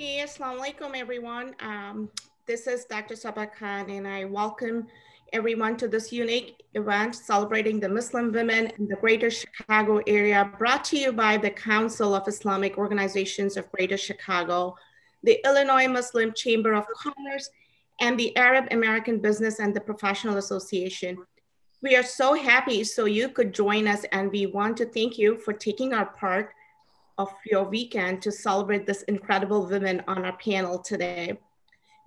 Hey, Assalamu alaikum, everyone. Um, this is Dr. Sabah Khan, and I welcome everyone to this unique event celebrating the Muslim women in the Greater Chicago area, brought to you by the Council of Islamic Organizations of Greater Chicago, the Illinois Muslim Chamber of Commerce, and the Arab American Business and the Professional Association. We are so happy so you could join us, and we want to thank you for taking our part of your weekend to celebrate this incredible women on our panel today.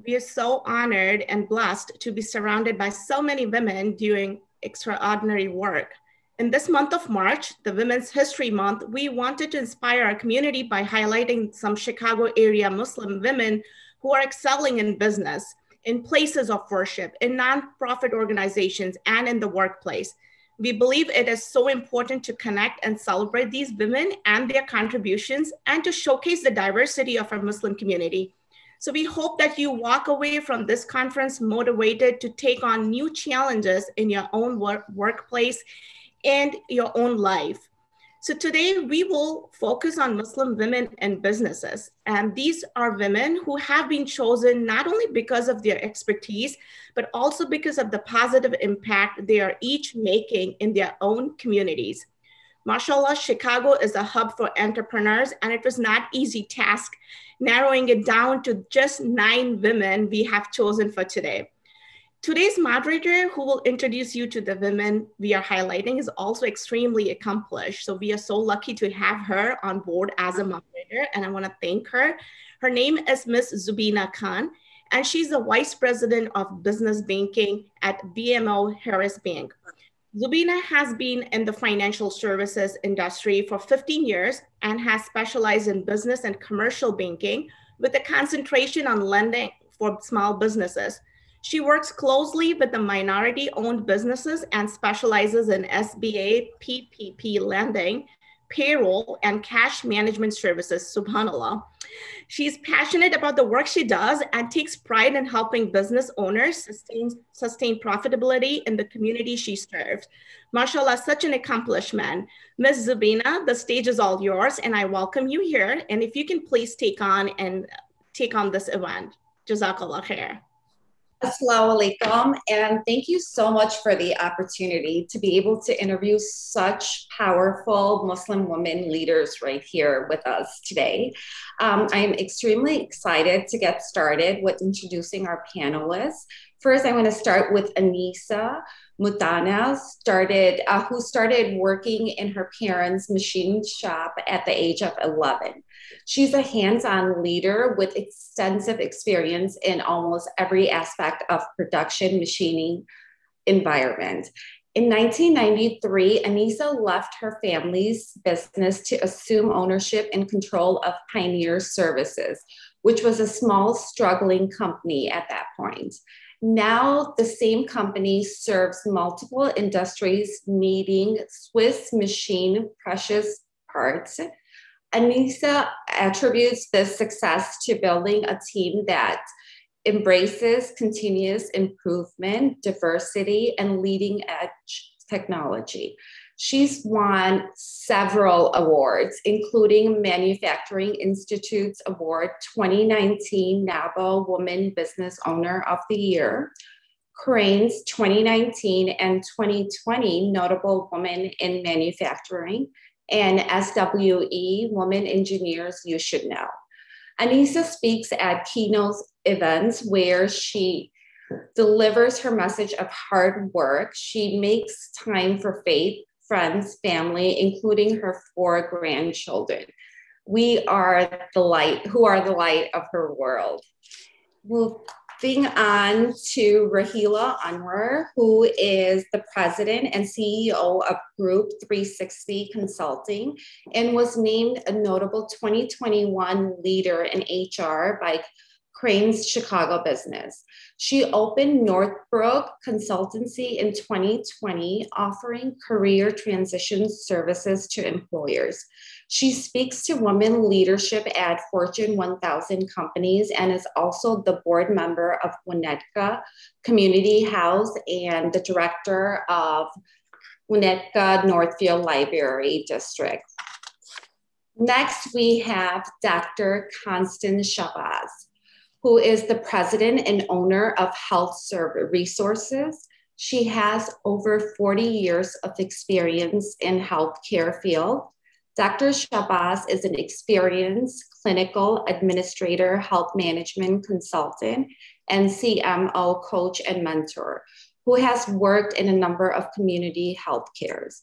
We are so honored and blessed to be surrounded by so many women doing extraordinary work. In this month of March, the Women's History Month, we wanted to inspire our community by highlighting some Chicago area Muslim women who are excelling in business, in places of worship, in nonprofit organizations, and in the workplace. We believe it is so important to connect and celebrate these women and their contributions and to showcase the diversity of our Muslim community. So we hope that you walk away from this conference motivated to take on new challenges in your own work, workplace and your own life. So today we will focus on Muslim women and businesses. And these are women who have been chosen not only because of their expertise, but also because of the positive impact they are each making in their own communities. MashaAllah, Chicago is a hub for entrepreneurs, and it was not easy task narrowing it down to just nine women we have chosen for today. Today's moderator, who will introduce you to the women we are highlighting, is also extremely accomplished. So we are so lucky to have her on board as a moderator, and I want to thank her. Her name is Ms. Zubina Khan, and she's the Vice President of Business Banking at BMO Harris Bank. Zubina has been in the financial services industry for 15 years and has specialized in business and commercial banking with a concentration on lending for small businesses. She works closely with the minority owned businesses and specializes in SBA, PPP lending, payroll, and cash management services, subhanAllah. She's passionate about the work she does and takes pride in helping business owners sustain, sustain profitability in the community she serves. MashaAllah, such an accomplishment. Ms. Zubina, the stage is all yours, and I welcome you here. And if you can please take on and take on this event. Jazakallah khair. Assalamu alaikum, and thank you so much for the opportunity to be able to interview such powerful Muslim women leaders right here with us today. Um, I'm extremely excited to get started with introducing our panelists. First, I want to start with Anisa Mutana, started, uh, who started working in her parents' machine shop at the age of 11. She's a hands on leader with extensive experience in almost every aspect of production machining environment. In 1993, Anisa left her family's business to assume ownership and control of Pioneer Services, which was a small, struggling company at that point. Now, the same company serves multiple industries, needing Swiss machine precision parts Anisa attributes this success to building a team that embraces continuous improvement, diversity, and leading edge technology. She's won several awards, including Manufacturing Institute's Award 2019 NAWBO Woman Business Owner of the Year, Crain's 2019 and 2020 Notable Woman in Manufacturing, and SWE, Women Engineers You Should Know. Anisa speaks at keynote events where she delivers her message of hard work. She makes time for faith, friends, family, including her four grandchildren. We are the light, who are the light of her world. We'll Moving on to Rahila Anwar, who is the president and CEO of Group 360 Consulting and was named a notable 2021 leader in HR by Crain's Chicago business. She opened Northbrook Consultancy in 2020, offering career transition services to employers. She speaks to women leadership at Fortune 1000 companies and is also the board member of Winnetka Community House and the director of Winnetka Northfield Library District. Next, we have Dr. Constance Shabazz, who is the president and owner of Health Serve Resources. She has over 40 years of experience in healthcare field. Dr. Shabazz is an experienced clinical administrator, health management consultant, and CMO coach and mentor who has worked in a number of community health cares.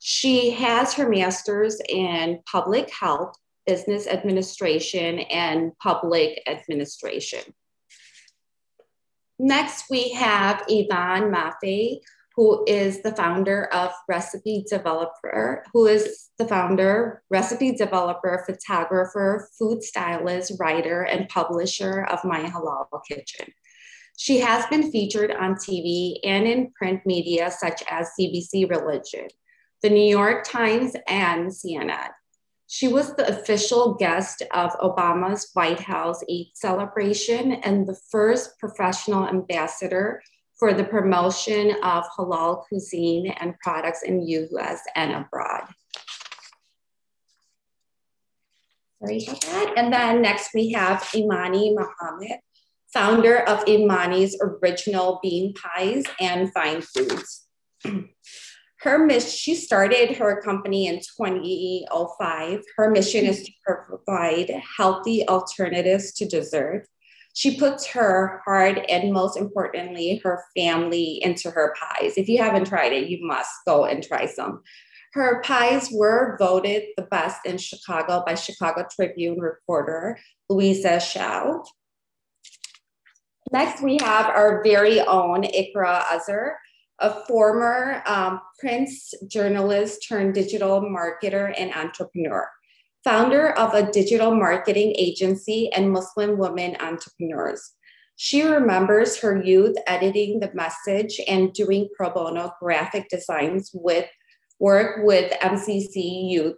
She has her master's in public health, business administration, and public administration. Next, we have Yvonne Maffei, who is the founder of Recipe Developer, who is the founder, recipe developer, photographer, food stylist, writer, and publisher of My Halal Kitchen. She has been featured on TV and in print media such as CBC Religion, the New York Times, and CNN. She was the official guest of Obama's White House Eid celebration and the first professional ambassador for the promotion of halal cuisine and products in US and abroad. And then next we have Imani Muhammad, founder of Imani's original bean pies and fine foods. her mission, she started her company in 2005. Her mission is to provide healthy alternatives to dessert she puts her heart and most importantly, her family into her pies. If you haven't tried it, you must go and try some. Her pies were voted the best in Chicago by Chicago Tribune reporter Louisa Chu. Next, we have our very own Ikra Azhar, a former um, Prince journalist turned digital marketer and entrepreneur founder of a digital marketing agency and Muslim women entrepreneurs. She remembers her youth editing the message and doing pro bono graphic designs with work with MCC Youth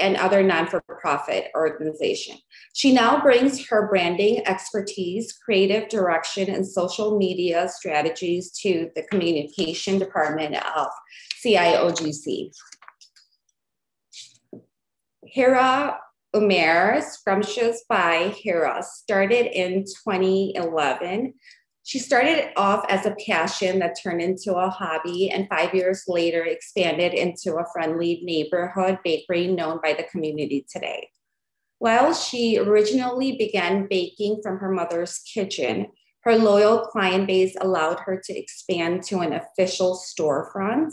and other non-for-profit organization. She now brings her branding expertise, creative direction, and social media strategies to the communication department of CIOGC. Hira Umair, Scrumptious by Hira, started in 2011. She started off as a passion that turned into a hobby, and five years later expanded into a friendly neighborhood bakery known by the community today. While she originally began baking from her mother's kitchen, her loyal client base allowed her to expand to an official storefront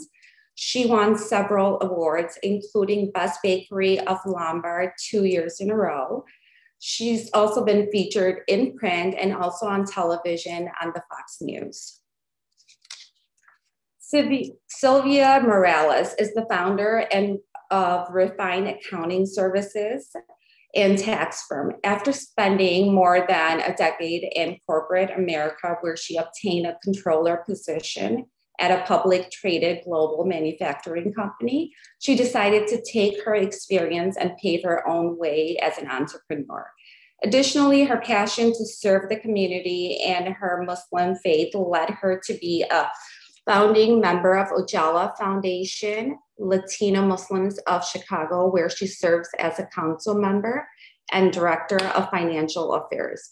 she won several awards, including Best Bakery of Lombard two years in a row. She's also been featured in print and also on television on the Fox News. Sylvia Morales is the founder and of Refine Accounting Services and tax firm. After spending more than a decade in corporate America, where she obtained a controller position at a public traded global manufacturing company, she decided to take her experience and pave her own way as an entrepreneur. Additionally, her passion to serve the community and her Muslim faith led her to be a founding member of Ojala Foundation, Latino Muslims of Chicago, where she serves as a council member and director of financial affairs.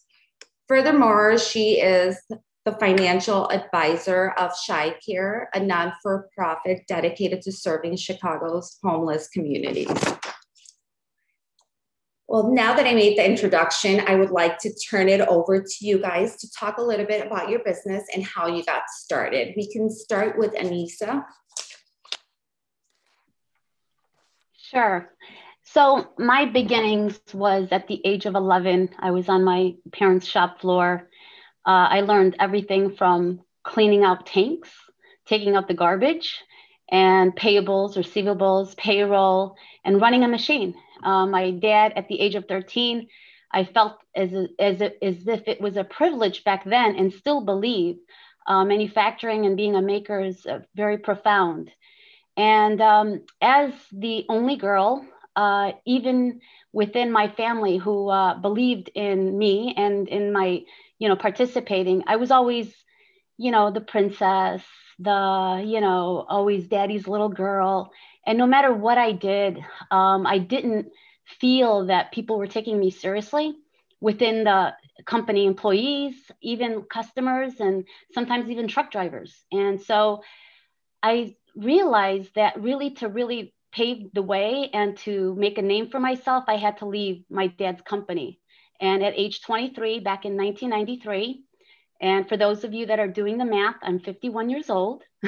Furthermore, she is the financial advisor of Shy Care, a non for profit dedicated to serving Chicago's homeless communities. Well, now that I made the introduction, I would like to turn it over to you guys to talk a little bit about your business and how you got started. We can start with Anissa. Sure. So my beginnings was at the age of 11. I was on my parents' shop floor uh, I learned everything from cleaning out tanks, taking out the garbage, and payables, receivables, payroll, and running a machine. Uh, my dad, at the age of 13, I felt as, as, as if it was a privilege back then and still believe uh, manufacturing and being a maker is uh, very profound. And um, as the only girl, uh, even within my family who uh, believed in me and in my you know participating i was always you know the princess the you know always daddy's little girl and no matter what i did um, i didn't feel that people were taking me seriously within the company employees, even customers, and sometimes even truck drivers. And so I realized that really to really pave the way and to make a name for myself, I had to leave my dad's company. And at age 23, back in 1993, and for those of you that are doing the math, I'm 51 years old.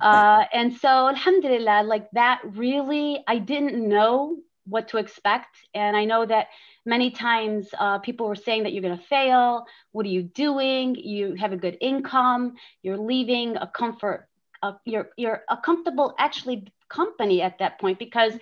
uh, and so, alhamdulillah, like that really, I didn't know what to expect. And I know that many times uh, people were saying that you're going to fail. What are you doing? You have a good income. You're leaving a comfort. Uh, you're you're a comfortable actually company at that point because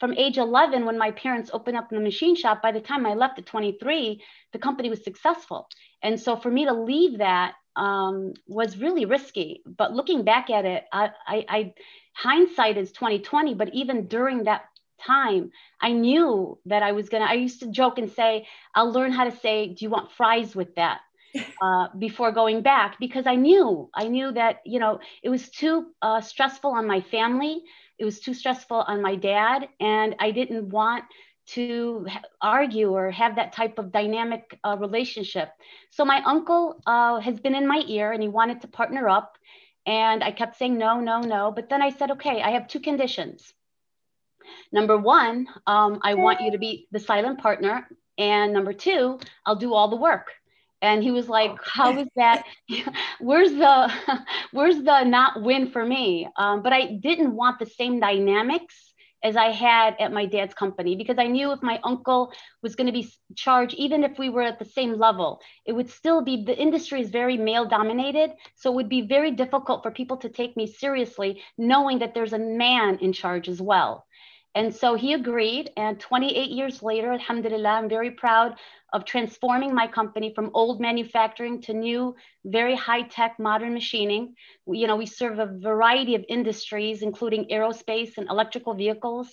from age 11 when my parents opened up the machine shop by the time i left at 23 the company was successful. And so for me to leave that um, was really risky. But looking back at it I, I, I hindsight is 2020 but even during that time i knew that i was gonna i used to joke and say i'll learn how to say do you want fries with that uh, before going back because i knew i knew that you know it was too uh, stressful on my family it was too stressful on my dad and i didn't want to argue or have that type of dynamic uh, relationship so my uncle uh, has been in my ear and he wanted to partner up and i kept saying no no no but then i said okay i have two conditions Number one, um, I want you to be the silent partner. And number two, I'll do all the work. And he was like, "How is that? where's the, where's the not win for me?" Um, but I didn't want the same dynamics as I had at my dad's company because I knew if my uncle was going to be charged, even if we were at the same level, it would still be the industry is very male dominated. So it would be very difficult for people to take me seriously, knowing that there's a man in charge as well. And so he agreed. And 28 years later, alhamdulillah, I'm very proud of transforming my company from old manufacturing to new, very high tech modern machining. You know, we serve a variety of industries, including aerospace and electrical vehicles.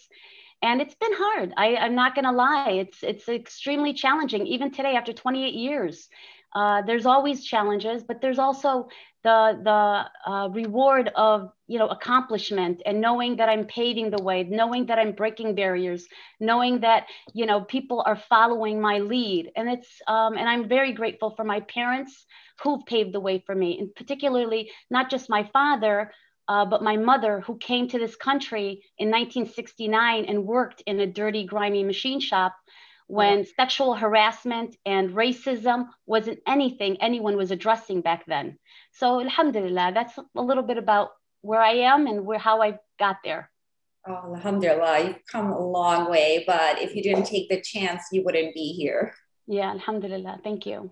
And it's been hard. I, I'm not going to lie. It's, it's extremely challenging, even today, after 28 years. Uh, there's always challenges, but there's also the the uh, reward of you know accomplishment and knowing that i'm paving the way knowing that i'm breaking barriers knowing that you know people are following my lead. And it's um, and i'm very grateful for my parents who've paved the way for me and particularly not just my father uh, but my mother who came to this country in 1969 and worked in a dirty grimy machine shop when sexual harassment and racism wasn't anything anyone was addressing back then. So alhamdulillah, that's a little bit about where I am and where how I got there. Oh, alhamdulillah, you've come a long way, but if you didn't take the chance, you wouldn't be here. Yeah, alhamdulillah. Thank you.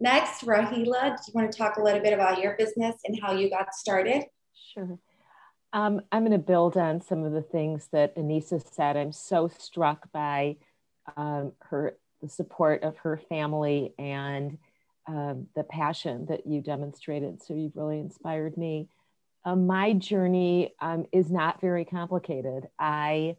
Next, Rahila, do you want to talk a little bit about your business and how you got started? Sure. Um, I'm going to build on some of the things that Anisa said. I'm so struck by um, her the support of her family and um, the passion that you demonstrated. So you've really inspired me. Um, my journey um, is not very complicated. I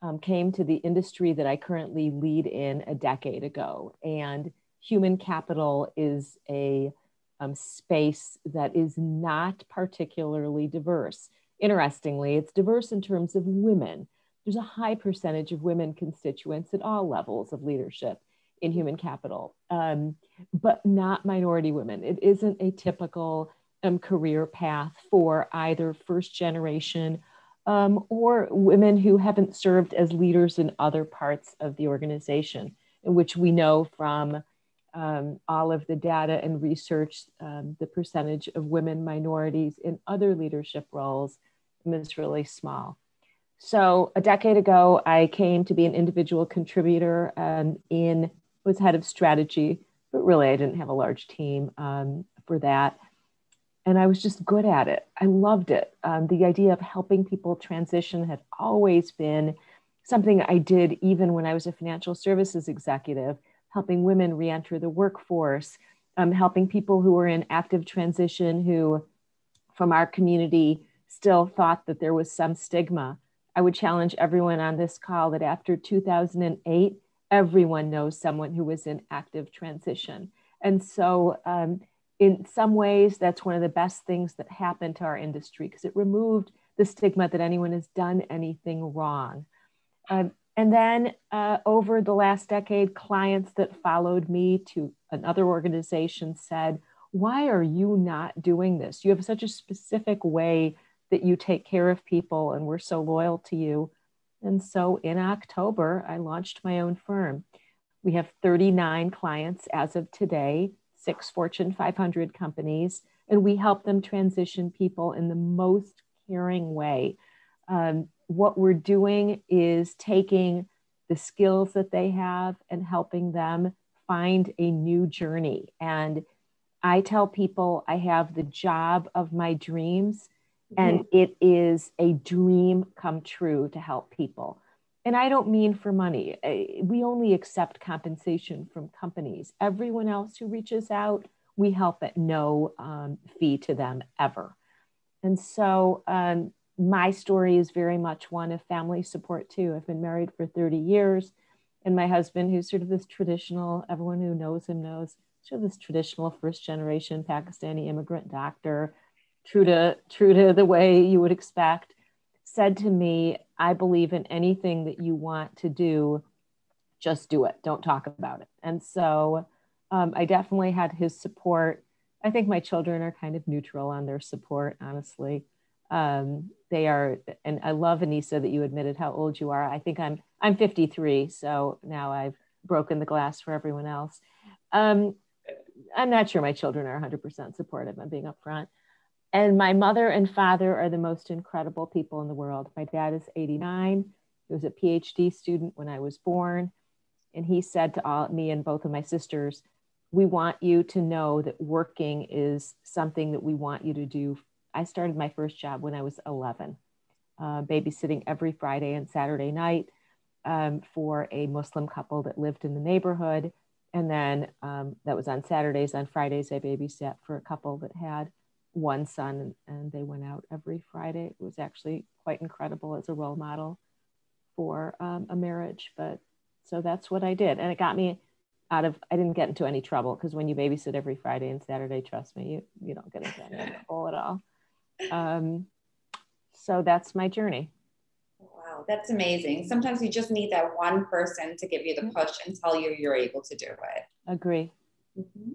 um, came to the industry that I currently lead in a decade ago, and human capital is a um, space that is not particularly diverse. Interestingly, it's diverse in terms of women there's a high percentage of women constituents at all levels of leadership in human capital, um, but not minority women. It isn't a typical um, career path for either first generation um, or women who haven't served as leaders in other parts of the organization, in which we know from um, all of the data and research, um, the percentage of women minorities in other leadership roles is really small. So a decade ago, I came to be an individual contributor um, in was head of strategy, but really I didn't have a large team um, for that. And I was just good at it. I loved it. Um, the idea of helping people transition had always been something I did even when I was a financial services executive, helping women reenter the workforce, um, helping people who were in active transition who, from our community, still thought that there was some stigma I would challenge everyone on this call that after 2008, everyone knows someone who was in active transition. And so, um, in some ways, that's one of the best things that happened to our industry because it removed the stigma that anyone has done anything wrong. Um, and then uh, over the last decade, clients that followed me to another organization said, Why are you not doing this? You have such a specific way that you take care of people, and we're so loyal to you. And so in October, I launched my own firm. We have 39 clients as of today, six Fortune 500 companies, and we help them transition people in the most caring way. Um, what we're doing is taking the skills that they have and helping them find a new journey. And I tell people I have the job of my dreams, and mm-hmm. it is a dream come true to help people. And I don't mean for money. We only accept compensation from companies. Everyone else who reaches out, we help at no um, fee to them ever. And so um, my story is very much one of family support too. I've been married for 30 years, and my husband, who's sort of this traditional, everyone who knows him knows, sort of this traditional first generation Pakistani immigrant doctor, true to true to the way you would expect, said to me, I believe in anything that you want to do, just do it. Don't talk about it. And so um, I definitely had his support. I think my children are kind of neutral on their support, honestly. Um, they are, and I love Anissa that you admitted how old you are. I think I'm I'm 53, so now I've broken the glass for everyone else. Um, I'm not sure my children are 100% supportive. I'm being upfront. And my mother and father are the most incredible people in the world. My dad is 89. He was a PhD student when I was born. And he said to all me and both of my sisters, we want you to know that working is something that we want you to do I started my first job when I was 11, uh, babysitting every Friday and Saturday night um, for a Muslim couple that lived in the neighborhood. And then um, that was on Saturdays. On Fridays, I babysat for a couple that had one son, and they went out every Friday. It was actually quite incredible as a role model for um, a marriage. But so that's what I did. And it got me out of I didn't get into any trouble because when you babysit every Friday and Saturday, trust me, you you don't get into any trouble at all. Um, so that's my journey. Wow, that's amazing. Sometimes you just need that one person to give you the push and tell you you're able to do it. Agree. Mm-hmm.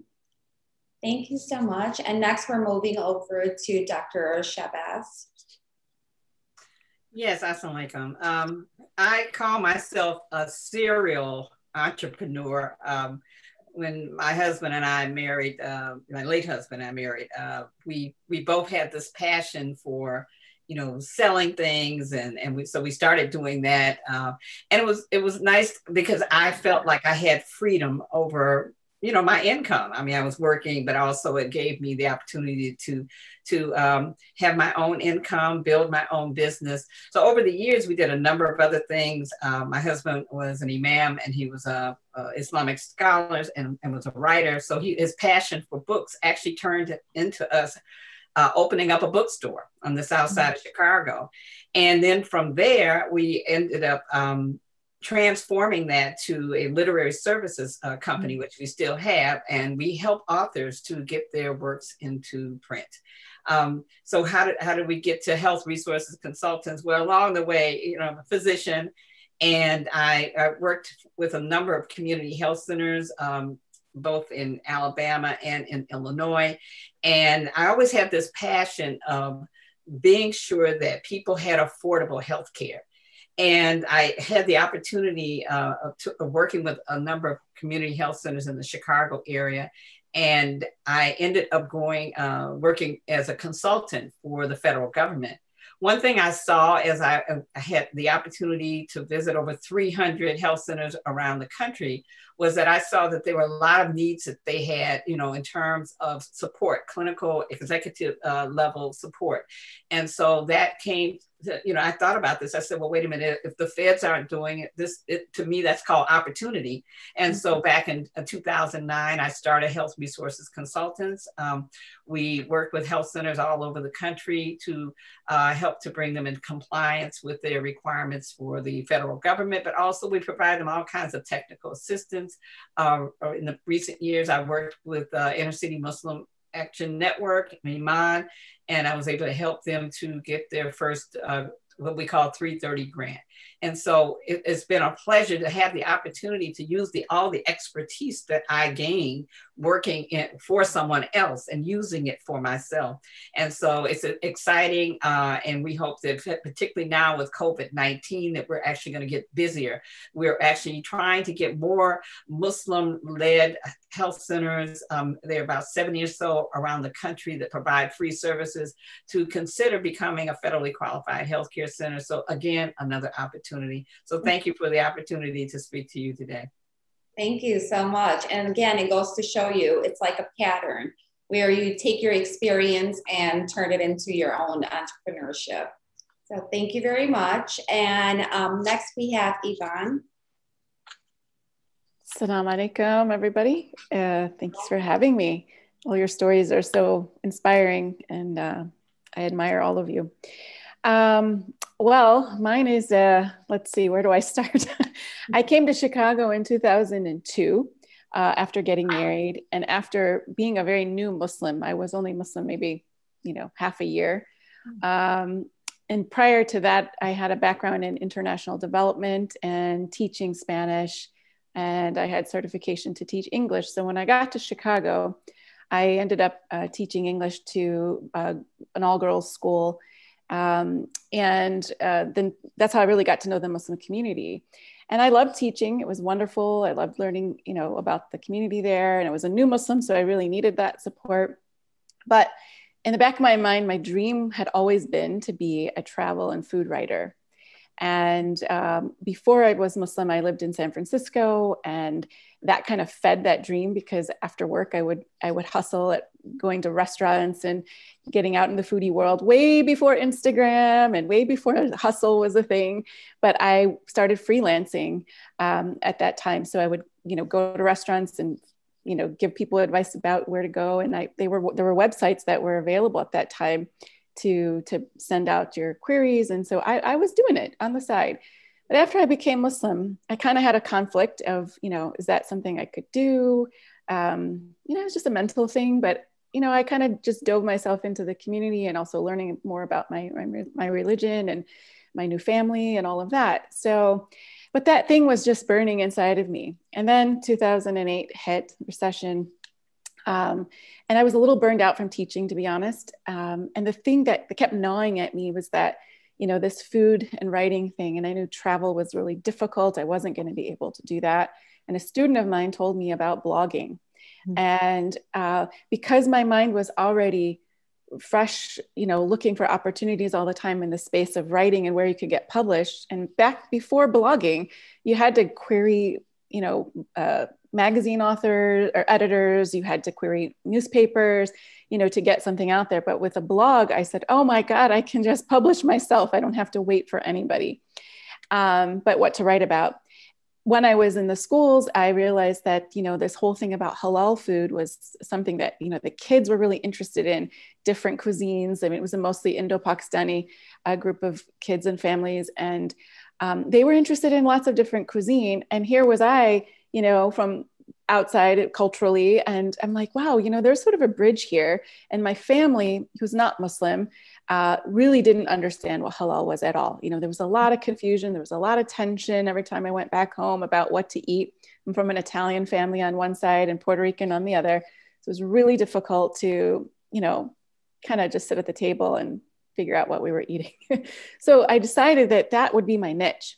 Thank you so much. And next, we're moving over to Dr. Shabazz. Yes, assalamualaikum. Um, I call myself a serial entrepreneur. Um, when my husband and I married, uh, my late husband and I married, uh, we we both had this passion for, you know, selling things, and and we, so we started doing that, uh, and it was it was nice because I felt like I had freedom over you know my income. I mean i was working but also it gave me the opportunity to to um, have my own income build my own business. So over the years we did a number of other things. Um, my husband was an imam and he was a, a islamic scholar and, and, was a writer. So he, his passion for books actually turned into us uh, opening up a bookstore on the south side of chicago. And then from there we ended up um, transforming that to a literary services uh, company, mm-hmm. which we still have, and we help authors to get their works into print. Um, so how did, how did we get to health resources consultants? Well, along the way, you know, I'm a physician and I, I worked with a number of community health centers, um, both in Alabama and in Illinois. And I always had this passion of being sure that people had affordable health care and I had the opportunity uh, of, to, of, working with a number of community health centers in the Chicago area. And I ended up going, uh, working as a consultant for the federal government. One thing I saw as I, I had the opportunity to visit over 300 health centers around the country was that I saw that there were a lot of needs that they had, you know, in terms of support, clinical, executive uh, level support. And so that came you know, I thought about this. I said, well, wait a minute. If the feds aren't doing it, this it, to me that's called opportunity. And so mm-hmm. back in uh, 2009, I started Health Resources Consultants. Um, we worked with health centers all over the country to uh, help to bring them in compliance with their requirements for the federal government, but also we provide them all kinds of technical assistance. Uh, in the recent years, I worked with uh, Inner City Muslim Action Network, Iman, and I was able to help them to get their first uh, what we call 330 grant. And so it, has been a pleasure to have the opportunity to use the all the expertise that I gained working in, for someone else and using it for myself. And so it's exciting, uh, and we hope that particularly now with COVID-19 that we're actually going to get busier. We're actually trying to get more Muslim-led health centers. Um, there are about 70 or so around the country that provide free services to consider becoming a federally qualified healthcare center. So again, another opportunity. So thank you for the opportunity to speak to you today. Thank you so much. And again, it goes to show you it's like a pattern where you take your experience and turn it into your own entrepreneurship. So thank you very much. And um, next we have Yvonne. Assalamu alaikum, everybody. Uh, thanks for having me. All your stories are so inspiring, and uh, I admire all of you. Um, well, mine is, uh, let's see, where do I start? I came to Chicago in 2002 uh, after getting married, and after being a very new Muslim, I was only Muslim maybe, you know, half a year. Um, and prior to that, I had a background in international development and teaching Spanish and I had certification to teach English. So when I got to Chicago, I ended up uh, teaching English to uh, an all girls school. Um, and uh, then that's how I really got to know the Muslim community. And I loved teaching. It was wonderful. I loved learning, you know, about the community there. And I was a new Muslim, so I really needed that support. But in the back of my mind, my dream had always been to be a travel and food writer. And um, before I was Muslim, I lived in San Francisco, and that kind of fed that dream because after work, I would I would hustle at going to restaurants and getting out in the foodie world way before Instagram and way before hustle was a thing. But I started freelancing um, at that time, so I would you know go to restaurants and you know give people advice about where to go, and I they were there were websites that were available at that time to to send out your queries. And so I, I was doing it on the side. But after i became muslim i kind of had a conflict of you know is that something i could do? Um, you know it's just a mental thing. But you know i kind of just dove myself into the community and also learning more about my, my my religion and my new family and all of that. So but that thing was just burning inside of me. And then 2008 hit recession um, and I was a little burned out from teaching, to be honest. Um, and the thing that, that kept gnawing at me was that, you know, this food and writing thing. And I knew travel was really difficult. I wasn't going to be able to do that. And a student of mine told me about blogging. Mm-hmm. And uh, because my mind was already fresh, you know, looking for opportunities all the time in the space of writing and where you could get published. And back before blogging, you had to query, you know, uh, magazine authors or editors, you had to query newspapers, you know, to get something out there. But with a blog, I said, oh my God, I can just publish myself. I don't have to wait for anybody. Um, but what to write about? When I was in the schools, I realized that, you know, this whole thing about halal food was something that, you know, the kids were really interested in different cuisines. I mean, it was a mostly Indo-Pakistani uh, group of kids and families. And um, they were interested in lots of different cuisine. And here was I, you know, from outside culturally. And I'm like, wow, you know, there's sort of a bridge here. And my family, who's not Muslim, uh, really didn't understand what halal was at all. You know, there was a lot of confusion, there was a lot of tension every time I went back home about what to eat. I'm from an Italian family on one side and Puerto Rican on the other. So it was really difficult to, you know, kind of just sit at the table and figure out what we were eating. so I decided that that would be my niche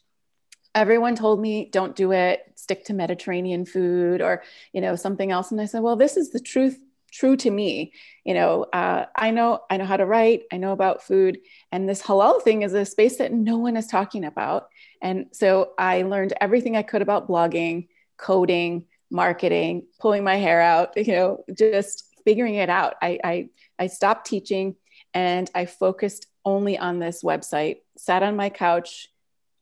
everyone told me don't do it. Stick to mediterranean food or you know something else. And i said well this is the truth true to me. You know uh, i know i know how to write. I know about food. And this halal thing is a space that no one is talking about. And so i learned everything i could about blogging coding marketing pulling my hair out you know just figuring it out. I i, I stopped teaching and i focused only on this website sat on my couch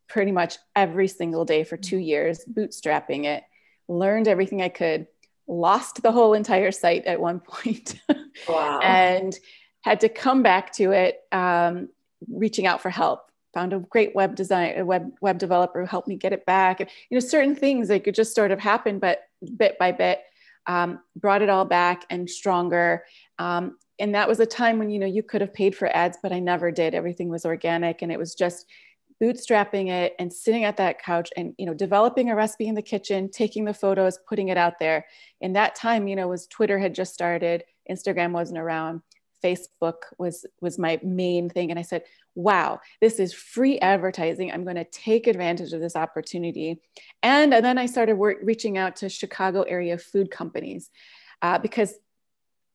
pretty much every single day for two years, bootstrapping it, learned everything I could, lost the whole entire site at one point, wow. and had to come back to it, um, reaching out for help. Found a great web design, a web web developer who helped me get it back. And, you know, certain things that could just sort of happen, but bit by bit, um, brought it all back and stronger. Um, and that was a time when you know you could have paid for ads but i never did everything was organic and it was just bootstrapping it and sitting at that couch and you know developing a recipe in the kitchen taking the photos putting it out there. In that time you know was twitter had just started instagram wasn't around facebook was was my main thing. And i said wow this is free advertising. I'm going to take advantage of this opportunity. And, and then i started work, reaching out to chicago area food companies uh, because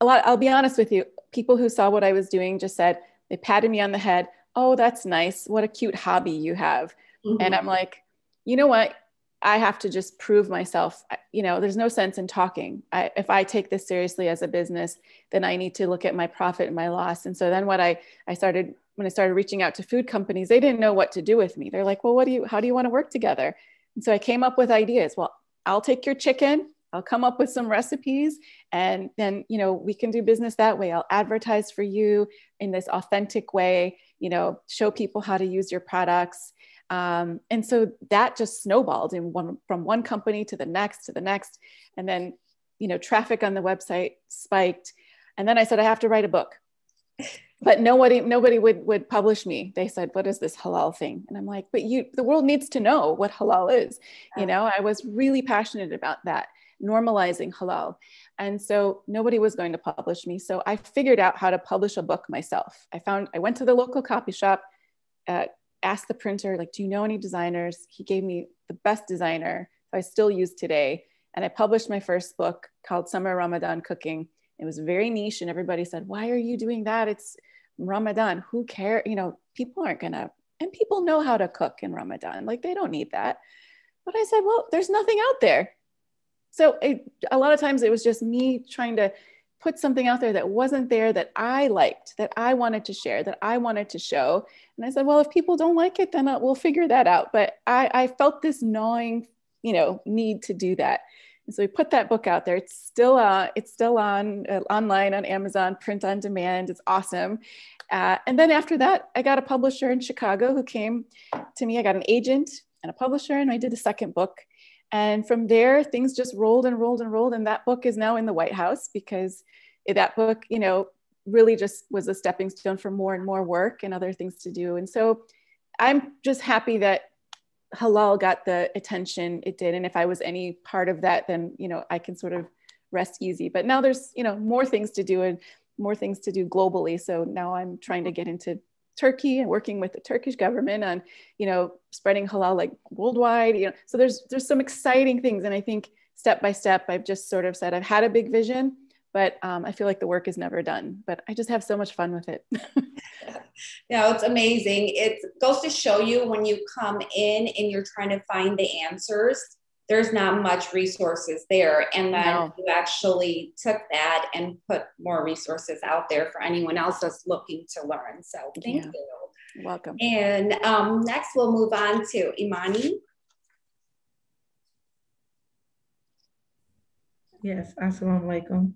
a lot i'll be honest with you people who saw what i was doing just said they patted me on the head oh, that's nice. What a cute hobby you have. Mm-hmm. And I'm like, you know what? I have to just prove myself. You know, there's no sense in talking. I, if I take this seriously as a business, then I need to look at my profit and my loss. And so then what I, I started, when I started reaching out to food companies, they didn't know what to do with me. They're like, well, what do you, how do you want to work together? And so I came up with ideas. Well, I'll take your chicken. I'll come up with some recipes and then, you know, we can do business that way. I'll advertise for you in this authentic way you know, show people how to use your products. Um, and so that just snowballed in one from one company to the next to the next. And then, you know, traffic on the website spiked. And then I said, I have to write a book. But nobody, nobody would, would publish me. They said, what is this halal thing? And I'm like, but you, the world needs to know what halal is. You know, I was really passionate about that normalizing halal. And so nobody was going to publish me. So I figured out how to publish a book myself. I found, I went to the local copy shop, uh, asked the printer, like, do you know any designers? He gave me the best designer I still use today. And I published my first book called Summer Ramadan Cooking. It was very niche, and everybody said, Why are you doing that? It's Ramadan. Who care? You know, people aren't gonna, and people know how to cook in Ramadan. Like, they don't need that. But I said, Well, there's nothing out there so it, a lot of times it was just me trying to put something out there that wasn't there that I liked, that I wanted to share, that I wanted to show. And I said, well, if people don't like it, then we'll figure that out. But I, I felt this gnawing, you know, need to do that. And so we put that book out there. It's still uh, it's still on uh, online on Amazon, print on demand. It's awesome. Uh, and then after that, I got a publisher in Chicago who came to me. I got an agent and a publisher, and I did a second book. And from there, things just rolled and rolled and rolled. And that book is now in the White House because that book, you know, really just was a stepping stone for more and more work and other things to do. And so I'm just happy that halal got the attention it did. And if I was any part of that, then, you know, I can sort of rest easy. But now there's, you know, more things to do and more things to do globally. So now I'm trying to get into Turkey and working with the Turkish government on, you know, spreading halal like worldwide. You know, so there's there's some exciting things, and I think step by step, I've just sort of said I've had a big vision, but um, I feel like the work is never done. But I just have so much fun with it. yeah, it's amazing. It goes to show you when you come in and you're trying to find the answers there's not much resources there. And then no. you actually took that and put more resources out there for anyone else that's looking to learn. So thank yeah. you. Welcome. And um, next we'll move on to Imani. Yes, assalamu alaikum.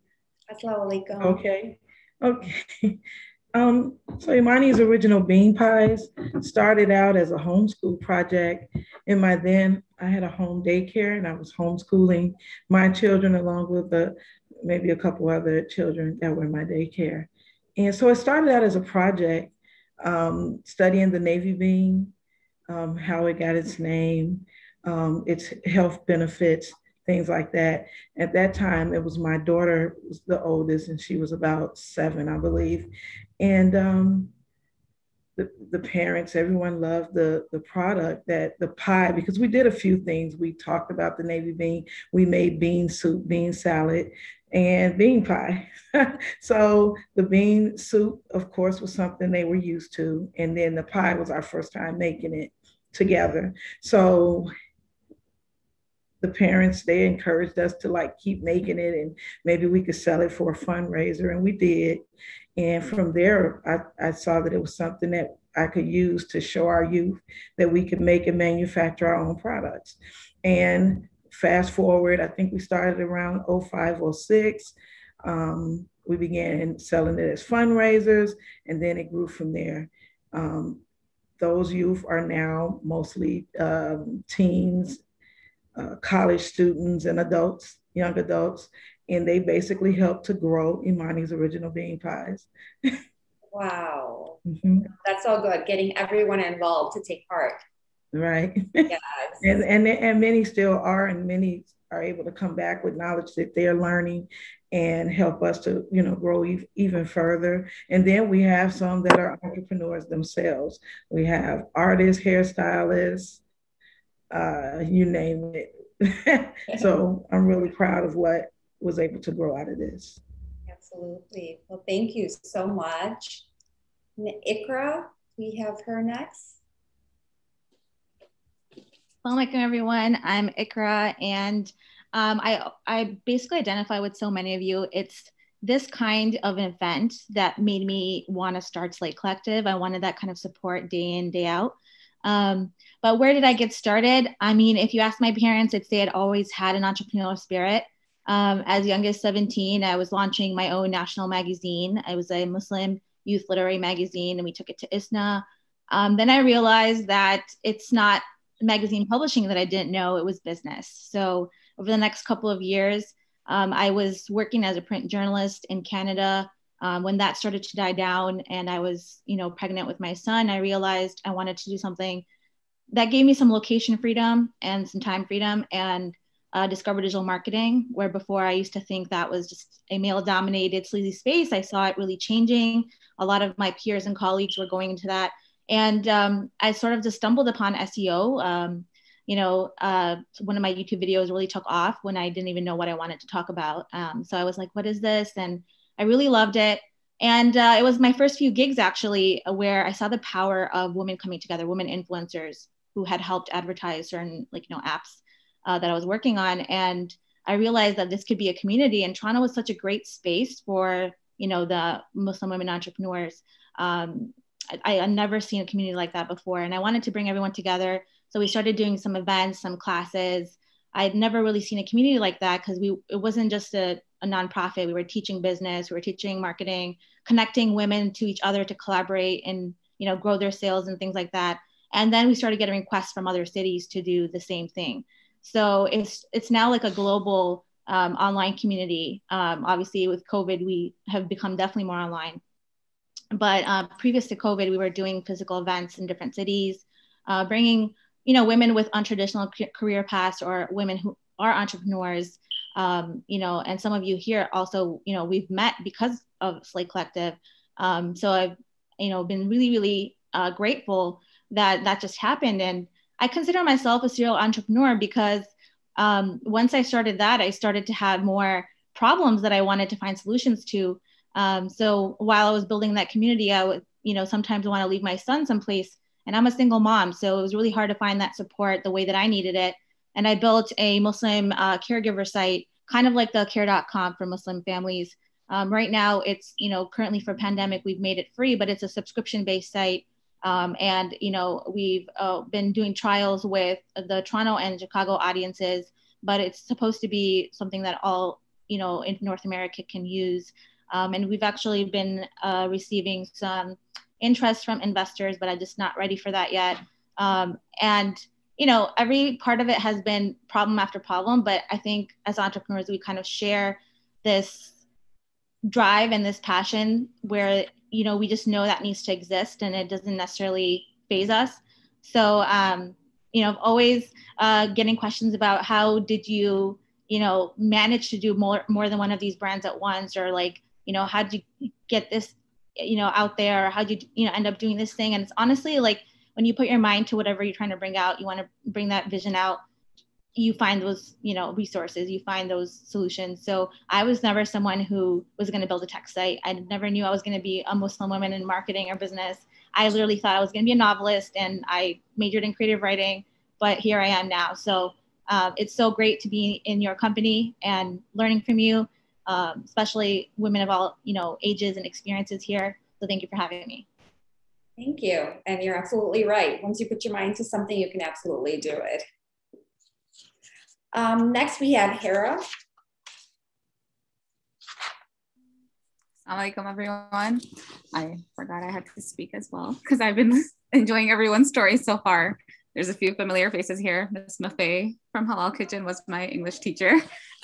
Assalamu alaikum. Okay. Okay. Um, so Imani's original bean pies started out as a homeschool project. In my then, I had a home daycare and I was homeschooling my children along with the, maybe a couple other children that were in my daycare. And so it started out as a project, um, studying the navy bean, um, how it got its name, um, its health benefits, things like that. At that time, it was my daughter was the oldest, and she was about seven, I believe. And um, the, the parents, everyone loved the, the product that the pie, because we did a few things. We talked about the navy bean, we made bean soup, bean salad, and bean pie. so the bean soup, of course, was something they were used to. And then the pie was our first time making it together. So the parents they encouraged us to like keep making it and maybe we could sell it for a fundraiser and we did and from there, I, I saw that it was something that I could use to show our youth that we could make and manufacture our own products. And fast forward, I think we started around 05, 06. Um, we began selling it as fundraisers, and then it grew from there. Um, those youth are now mostly um, teens, uh, college students, and adults, young adults. and they basically helped to grow Imani's original bean pies. wow. Mm-hmm. That's all good. Getting everyone involved to take part. Right. Yes. and, and, and many still are, and many are able to come back with knowledge that they're learning and help us to you know grow e- even further and then we have some that are entrepreneurs themselves we have artists hairstylists uh, you name it so i'm really proud of what was able to grow out of this absolutely well thank you so much ikra we have her next Assalamu alaikum, everyone. I'm Ikra, and um, I, I basically identify with so many of you. It's this kind of an event that made me want to start Slate Collective. I wanted that kind of support day in, day out. Um, but where did I get started? I mean, if you ask my parents, I'd say I'd always had an entrepreneurial spirit. Um, as young as 17, I was launching my own national magazine. I was a Muslim youth literary magazine, and we took it to ISNA. Um, then I realized that it's not magazine publishing that I didn't know it was business. So over the next couple of years, um, I was working as a print journalist in Canada. Um, when that started to die down, and I was, you know, pregnant with my son, I realized I wanted to do something that gave me some location freedom and some time freedom, and uh, discovered digital marketing. Where before I used to think that was just a male-dominated, sleazy space, I saw it really changing. A lot of my peers and colleagues were going into that and um, I sort of just stumbled upon SEO. Um, you know, uh, one of my YouTube videos really took off when I didn't even know what I wanted to talk about. Um, so I was like, what is this? And I really loved it. And uh, it was my first few gigs actually where I saw the power of women coming together, women influencers who had helped advertise certain like, you know, apps uh, that I was working on. And I realized that this could be a community and Toronto was such a great space for, you know, the Muslim women entrepreneurs. Um, I, had never seen a community like that before. And I wanted to bring everyone together. So we started doing some events, some classes. I'd never really seen a community like that because we it wasn't just a, a nonprofit. We were teaching business, we were teaching marketing, connecting women to each other to collaborate and you know grow their sales and things like that. And then we started getting requests from other cities to do the same thing. So it's it's now like a global um, online community. Um, obviously, with COVID, we have become definitely more online. But uh, previous to COVID, we were doing physical events in different cities, uh, bringing you know women with untraditional career paths or women who are entrepreneurs. Um, you know, and some of you here also, you know, we've met because of Slate Collective. Um, so I've, you know, been really, really uh, grateful that that just happened. And I consider myself a serial entrepreneur because um, once I started that, I started to have more problems that I wanted to find solutions to. Um, so while I was building that community, I would, you know, sometimes want to leave my son someplace and I'm a single mom. So it was really hard to find that support the way that I needed it. And I built a Muslim uh, caregiver site, kind of like the care.com for Muslim families. Um, right now, it's, you know, currently for pandemic, we've made it free, but it's a subscription based site. Um, and, you know, we've uh, been doing trials with the Toronto and Chicago audiences, but it's supposed to be something that all, you know, in North America can use. Um, and we've actually been uh, receiving some interest from investors, but I'm just not ready for that yet. Um, and you know, every part of it has been problem after problem, but I think as entrepreneurs, we kind of share this drive and this passion where you know we just know that needs to exist, and it doesn't necessarily faze us. So um, you know, always uh, getting questions about how did you you know manage to do more more than one of these brands at once, or like you know how did you get this you know out there how did you you know end up doing this thing and it's honestly like when you put your mind to whatever you're trying to bring out you want to bring that vision out you find those you know resources you find those solutions so i was never someone who was going to build a tech site i never knew i was going to be a muslim woman in marketing or business i literally thought i was going to be a novelist and i majored in creative writing but here i am now so um, it's so great to be in your company and learning from you um, especially women of all you know ages and experiences here. So thank you for having me. Thank you. And you're absolutely right. Once you put your mind to something, you can absolutely do it. Um, next, we have Hera. Assalamualaikum, everyone. I forgot I had to speak as well because I've been enjoying everyone's stories so far. there's a few familiar faces here. Miss Maffei from Halal Kitchen was my English teacher.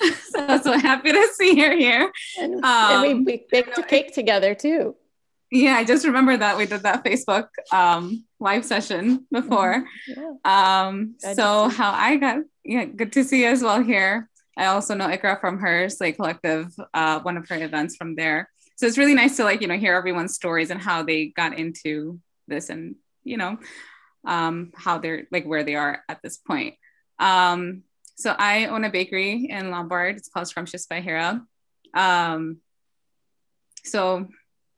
so so happy to see her here. And, um, and we, we baked a cake together too. Yeah, I just remember that we did that Facebook um, live session before. Yeah. Um, so how I got, yeah, good to see you as well here. I also know Ikra from her Slate Collective, uh, one of her events from there. So it's really nice to like, you know, hear everyone's stories and how they got into this and, you know, um, how they're like where they are at this point. Um, so I own a bakery in Lombard. It's called Scrumptious by Hera. Um, so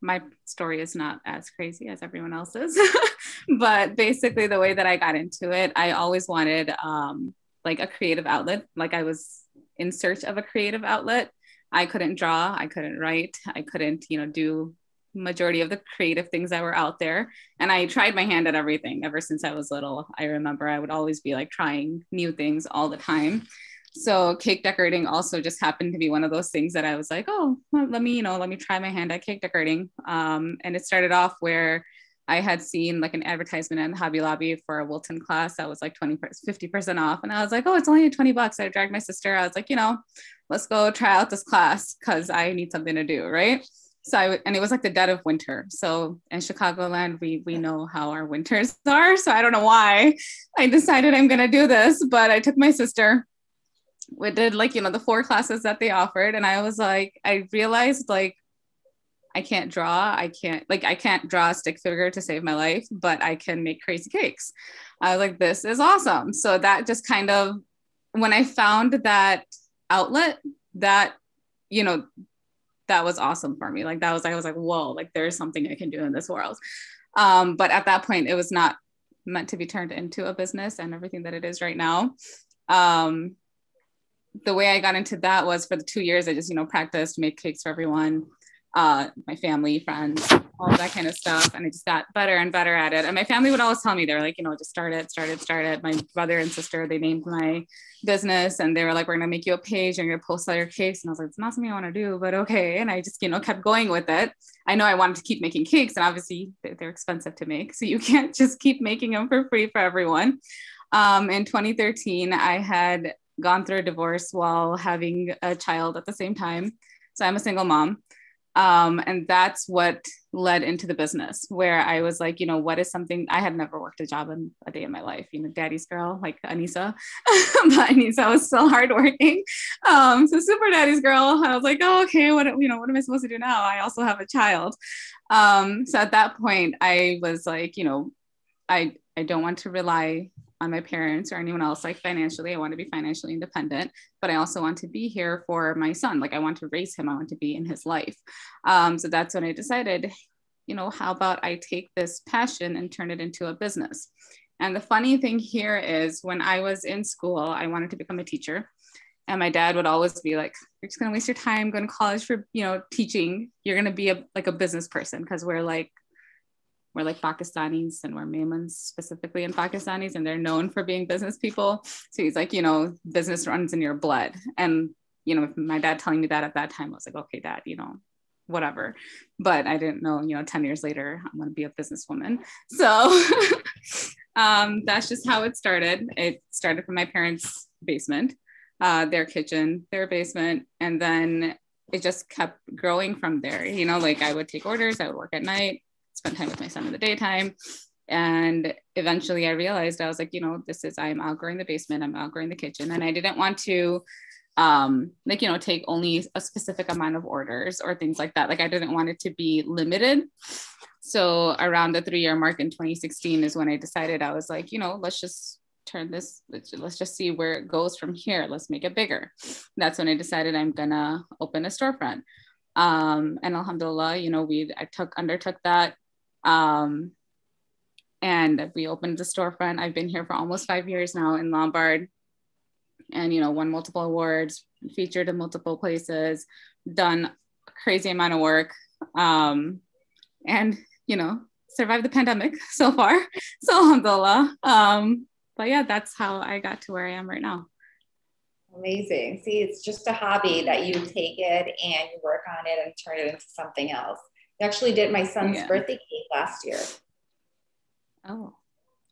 my story is not as crazy as everyone else's, but basically the way that I got into it, I always wanted um, like a creative outlet. Like I was in search of a creative outlet. I couldn't draw, I couldn't write, I couldn't, you know, do majority of the creative things that were out there. And I tried my hand at everything ever since I was little. I remember I would always be like trying new things all the time. So cake decorating also just happened to be one of those things that I was like, oh, well, let me, you know, let me try my hand at cake decorating. Um, and it started off where I had seen like an advertisement in Hobby Lobby for a Wilton class that was like 20, 50% off. And I was like, oh, it's only 20 bucks. I dragged my sister. I was like, you know, let's go try out this class because I need something to do. Right. So I, and it was like the dead of winter. So in Chicagoland, we, we know how our winters are. So I don't know why I decided I'm going to do this, but I took my sister. We did like, you know, the four classes that they offered. And I was like, I realized like, I can't draw. I can't like I can't draw a stick figure to save my life, but I can make crazy cakes. I was like, this is awesome. So that just kind of when I found that outlet, that you know, that was awesome for me. Like that was I was like, whoa, like there's something I can do in this world. Um, but at that point, it was not meant to be turned into a business and everything that it is right now. Um, the way I got into that was for the two years I just, you know, practiced, make cakes for everyone uh, my family, friends, all that kind of stuff. And I just got better and better at it. And my family would always tell me, they're like, you know, just start it, start it, start it. My brother and sister, they named my business and they were like, we're going to make you a page and you're to post all your cakes. And I was like, it's not something I want to do, but okay. And I just, you know, kept going with it. I know I wanted to keep making cakes and obviously they're expensive to make. So you can't just keep making them for free for everyone. Um, in 2013, I had gone through a divorce while having a child at the same time. So I'm a single mom. Um, and that's what led into the business where I was like, you know, what is something I had never worked a job in a day in my life, you know, daddy's girl, like Anissa, but Anissa was still hardworking. Um, so super daddy's girl. I was like, oh, okay, what, you know, what am I supposed to do now? I also have a child. Um, so at that point I was like, you know, I, I don't want to rely on my parents or anyone else. Like financially i want to be financially independent but i also want to be here for my son. Like i want to raise him. I want to be in his life. Um, so that's when i decided you know how about i take this passion and turn it into a business? And the funny thing here is when i was in school i wanted to become a teacher. And my dad would always be like you're just going to waste your time going to college for you know teaching. You're going to be a like a business person. Because we're like we're like Pakistanis and we're Memons specifically in Pakistanis, and they're known for being business people. So he's like, you know, business runs in your blood. And, you know, my dad telling me that at that time, I was like, okay, dad, you know, whatever. But I didn't know, you know, 10 years later, I'm going to be a businesswoman. So um, that's just how it started. It started from my parents' basement, uh, their kitchen, their basement. And then it just kept growing from there. You know, like I would take orders, I would work at night spend time with my son in the daytime. And eventually I realized I was like, you know, this is, I'm outgrowing the basement, I'm outgrowing the kitchen. And I didn't want to, um, like, you know, take only a specific amount of orders or things like that. Like, I didn't want it to be limited. So around the three year mark in 2016 is when I decided I was like, you know, let's just turn this let's, let's just see where it goes from here let's make it bigger that's when i decided i'm gonna open a storefront um, and alhamdulillah you know we i took undertook that um, and we opened the storefront. I've been here for almost five years now in Lombard and, you know, won multiple awards, featured in multiple places, done a crazy amount of work. Um, and, you know, survived the pandemic so far. So alhamdulillah. Um, but yeah, that's how I got to where I am right now. Amazing. See, it's just a hobby that you take it and you work on it and turn it into something else. I actually did my son's yeah. birthday cake last year. Oh,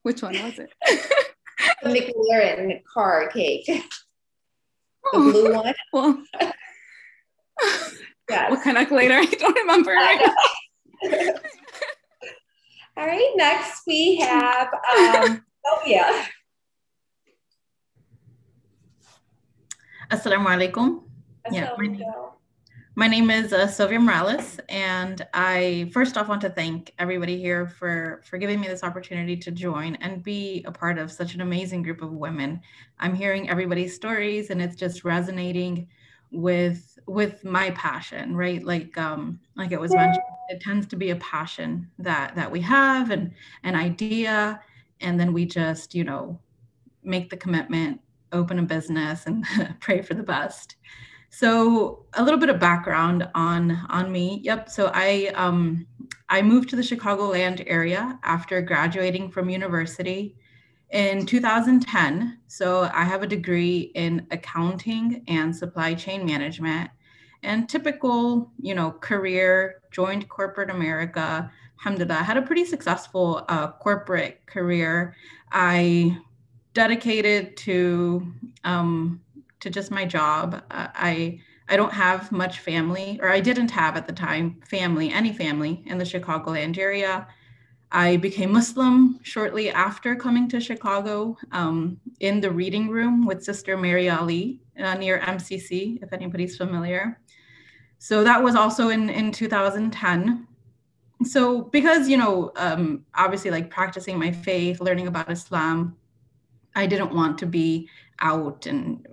which one was it? the McLaren car cake. The oh. blue one. Well, yes. What kind of later? I don't remember. All right, next we have um, Sylvia. Assalamu alaikum. Yeah, my name, is uh, Sylvia Morales, and I first off want to thank everybody here for for giving me this opportunity to join and be a part of such an amazing group of women. I'm hearing everybody's stories, and it's just resonating with with my passion, right? Like um, like it was mentioned, it tends to be a passion that that we have and an idea, and then we just you know make the commitment, open a business, and pray for the best. So a little bit of background on on me. Yep. So I um, I moved to the Chicagoland area after graduating from university in 2010. So I have a degree in accounting and supply chain management. And typical, you know, career, joined corporate America. Alhamdulillah, had a pretty successful uh, corporate career. I dedicated to um, to just my job. Uh, I I don't have much family, or I didn't have at the time family, any family in the Chicagoland area. I became Muslim shortly after coming to Chicago um, in the reading room with Sister Mary Ali uh, near MCC, if anybody's familiar. So that was also in, in 2010. So because, you know, um, obviously like practicing my faith, learning about Islam, I didn't want to be out and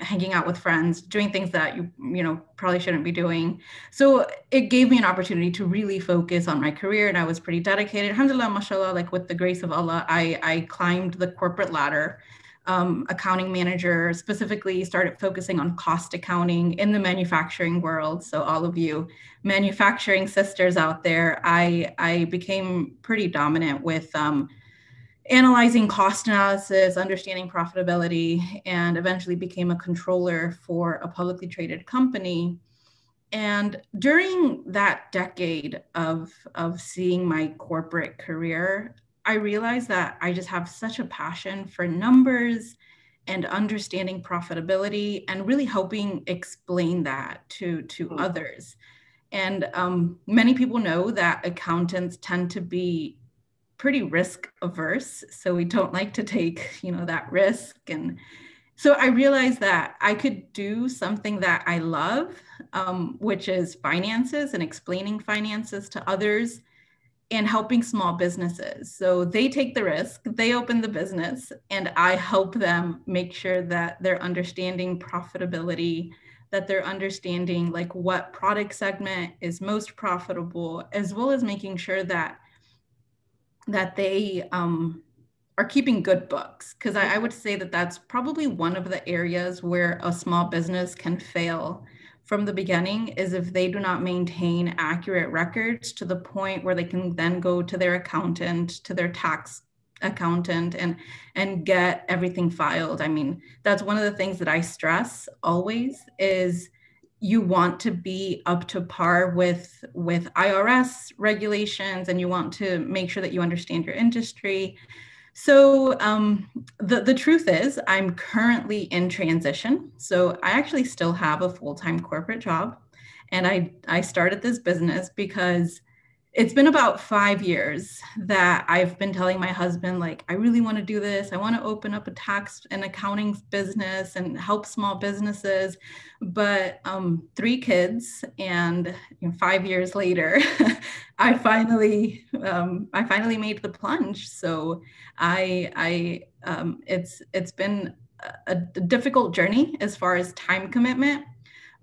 hanging out with friends, doing things that you you know probably shouldn't be doing. So it gave me an opportunity to really focus on my career, and I was pretty dedicated. Alhamdulillah, mashallah, like with the grace of Allah, I I climbed the corporate ladder. Um, accounting manager specifically started focusing on cost accounting in the manufacturing world so all of you manufacturing sisters out there i i became pretty dominant with um, analyzing cost analysis, understanding profitability, and eventually became a controller for a publicly traded company. And during that decade of, of seeing my corporate career, I realized that I just have such a passion for numbers and understanding profitability and really helping explain that to, to mm-hmm. others. And um, many people know that accountants tend to be pretty risk averse so we don't like to take you know that risk. And so i realized that i could do something that i love um, which is finances and explaining finances to others and helping small businesses. So they take the risk they open the business and i help them make sure that they're understanding profitability that they're understanding like what product segment is most profitable as well as making sure that that they um, are keeping good books because I, I, would say that that's probably one of the areas where a small business can fail from the beginning is if they do not maintain accurate records to the point where they can then go to their accountant to their tax accountant and and get everything filed. I mean that's one of the things that i stress always is you want to be up to par with with IRS regulations and you want to make sure that you understand your industry. So um, the, the truth is I'm currently in transition. So I actually still have a full-time corporate job. And I, I started this business because it's been about five years that I've been telling my husband, like, I really want to do this. I want to open up a tax and accounting business and help small businesses. But um, three kids, and you know, five years later, I finally, um, I finally made the plunge. So I, I, um, it's, it's been a, a difficult journey as far as time commitment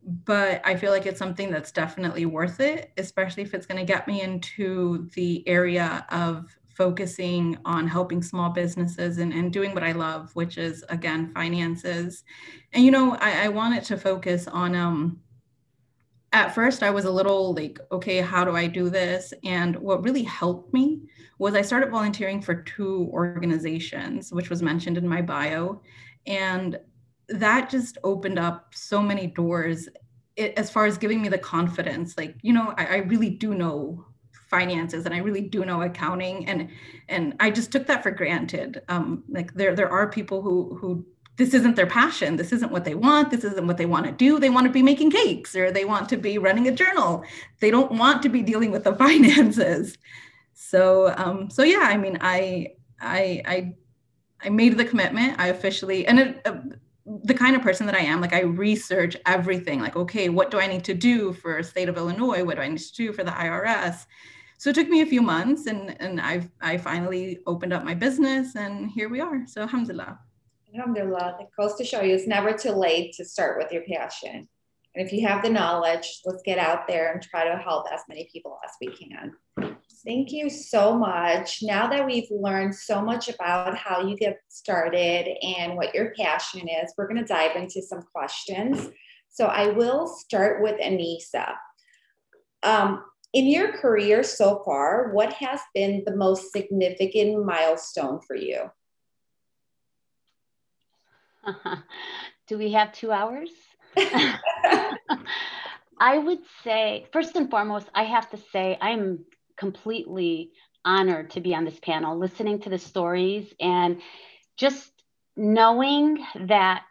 but I feel like it's something that's definitely worth it, especially if it's going to get me into the area of focusing on helping small businesses and, and doing what I love, which is again finances. And you know, I, I wanted to focus on um at first I was a little like, okay, how do I do this? And what really helped me was I started volunteering for two organizations, which was mentioned in my bio. And that just opened up so many doors it, as far as giving me the confidence like you know I, I, really do know finances and I really do know accounting and and I just took that for granted. Um, like there there are people who who this isn't their passion. This isn't what they want. This isn't what they want to do. They want to be making cakes or they want to be running a journal. They don't want to be dealing with the finances. So um, so yeah, I mean I I I I made the commitment. I officially and it, uh, the kind of person that I am, like I research everything. Like, okay, what do I need to do for state of Illinois? What do I need to do for the IRS? So it took me a few months, and and I I finally opened up my business, and here we are. So alhamdulillah. Alhamdulillah. It goes to show you it's never too late to start with your passion. And if you have the knowledge, let's get out there and try to help as many people as we can. Thank you so much. Now that we've learned so much about how you get started and what your passion is, we're going to dive into some questions. So I will start with Anissa. Um, in your career so far, what has been the most significant milestone for you? Do we have two hours? I would say, first and foremost, I have to say I'm completely honored to be on this panel, listening to the stories and just knowing that,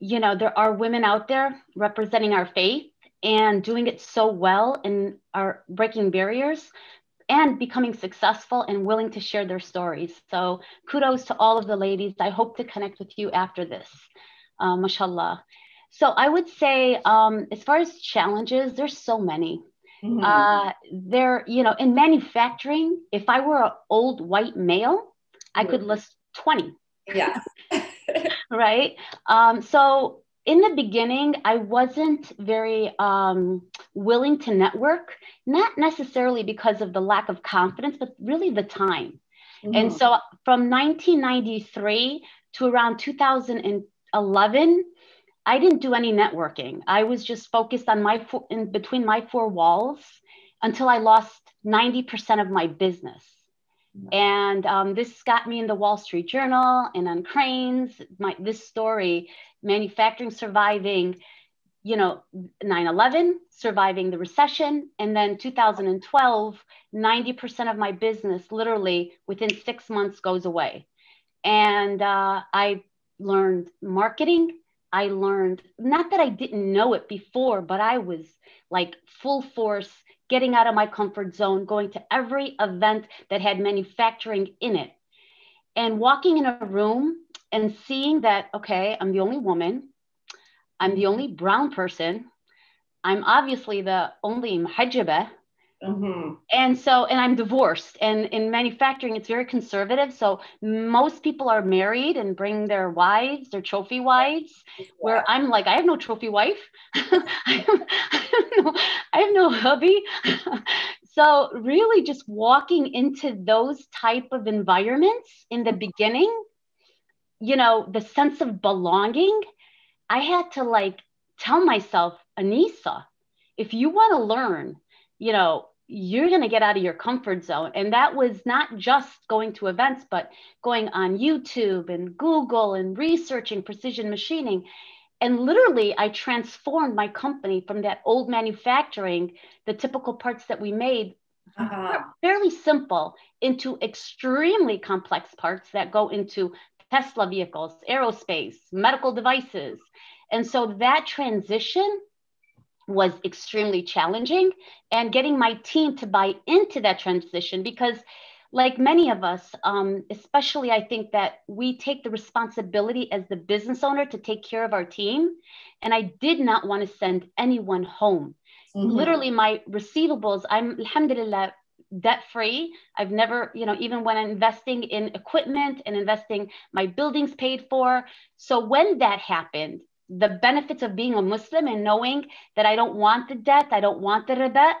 you know, there are women out there representing our faith and doing it so well and are breaking barriers and becoming successful and willing to share their stories. So kudos to all of the ladies. I hope to connect with you after this. Uh, mashallah. So I would say, um, as far as challenges, there's so many. Mm-hmm. Uh, there, you know, in manufacturing, if I were an old white male, I could list 20. Yeah. right. Um, so in the beginning, I wasn't very um, willing to network, not necessarily because of the lack of confidence, but really the time. Mm-hmm. And so from 1993 to around 2011, I didn't do any networking. I was just focused on my four, in between my four walls until I lost 90% of my business. And um, this got me in the Wall Street Journal and on Crain's. My this story, manufacturing surviving, you know, 9/11, surviving the recession, and then 2012, 90% of my business literally within six months goes away. And uh, I learned marketing, I learned not that I didn't know it before, but I was like full force getting out of my comfort zone, going to every event that had manufacturing in it, and walking in a room and seeing that, okay, I'm the only woman, I'm the only brown person, I'm obviously the only muhajjabah, Mm-hmm. And so, and I'm divorced, and in manufacturing, it's very conservative. So most people are married and bring their wives, their trophy wives. Yeah. Where I'm like, I have no trophy wife. I, have, I, no, I have no hubby. so really, just walking into those type of environments in the beginning, you know, the sense of belonging, I had to like tell myself, Anissa, if you want to learn you know, you're going to get out of your comfort zone. And that was not just going to events, but going on YouTube and Google and researching precision machining. And literally, I transformed my company from that old manufacturing, the typical parts that we made, uh-huh. fairly simple, into extremely complex parts that go into Tesla vehicles, aerospace, medical devices. And so that transition was extremely challenging and getting my team to buy into that transition because like many of us um, especially i think that we take the responsibility as the business owner to take care of our team and i did not want to send anyone home. Mm-hmm. literally my receivables i'm alhamdulillah debt free i've never you know even when i'm investing in equipment and investing my buildings paid for. So when that happened the benefits of being a Muslim and knowing that I don't want the debt, I don't want the riba,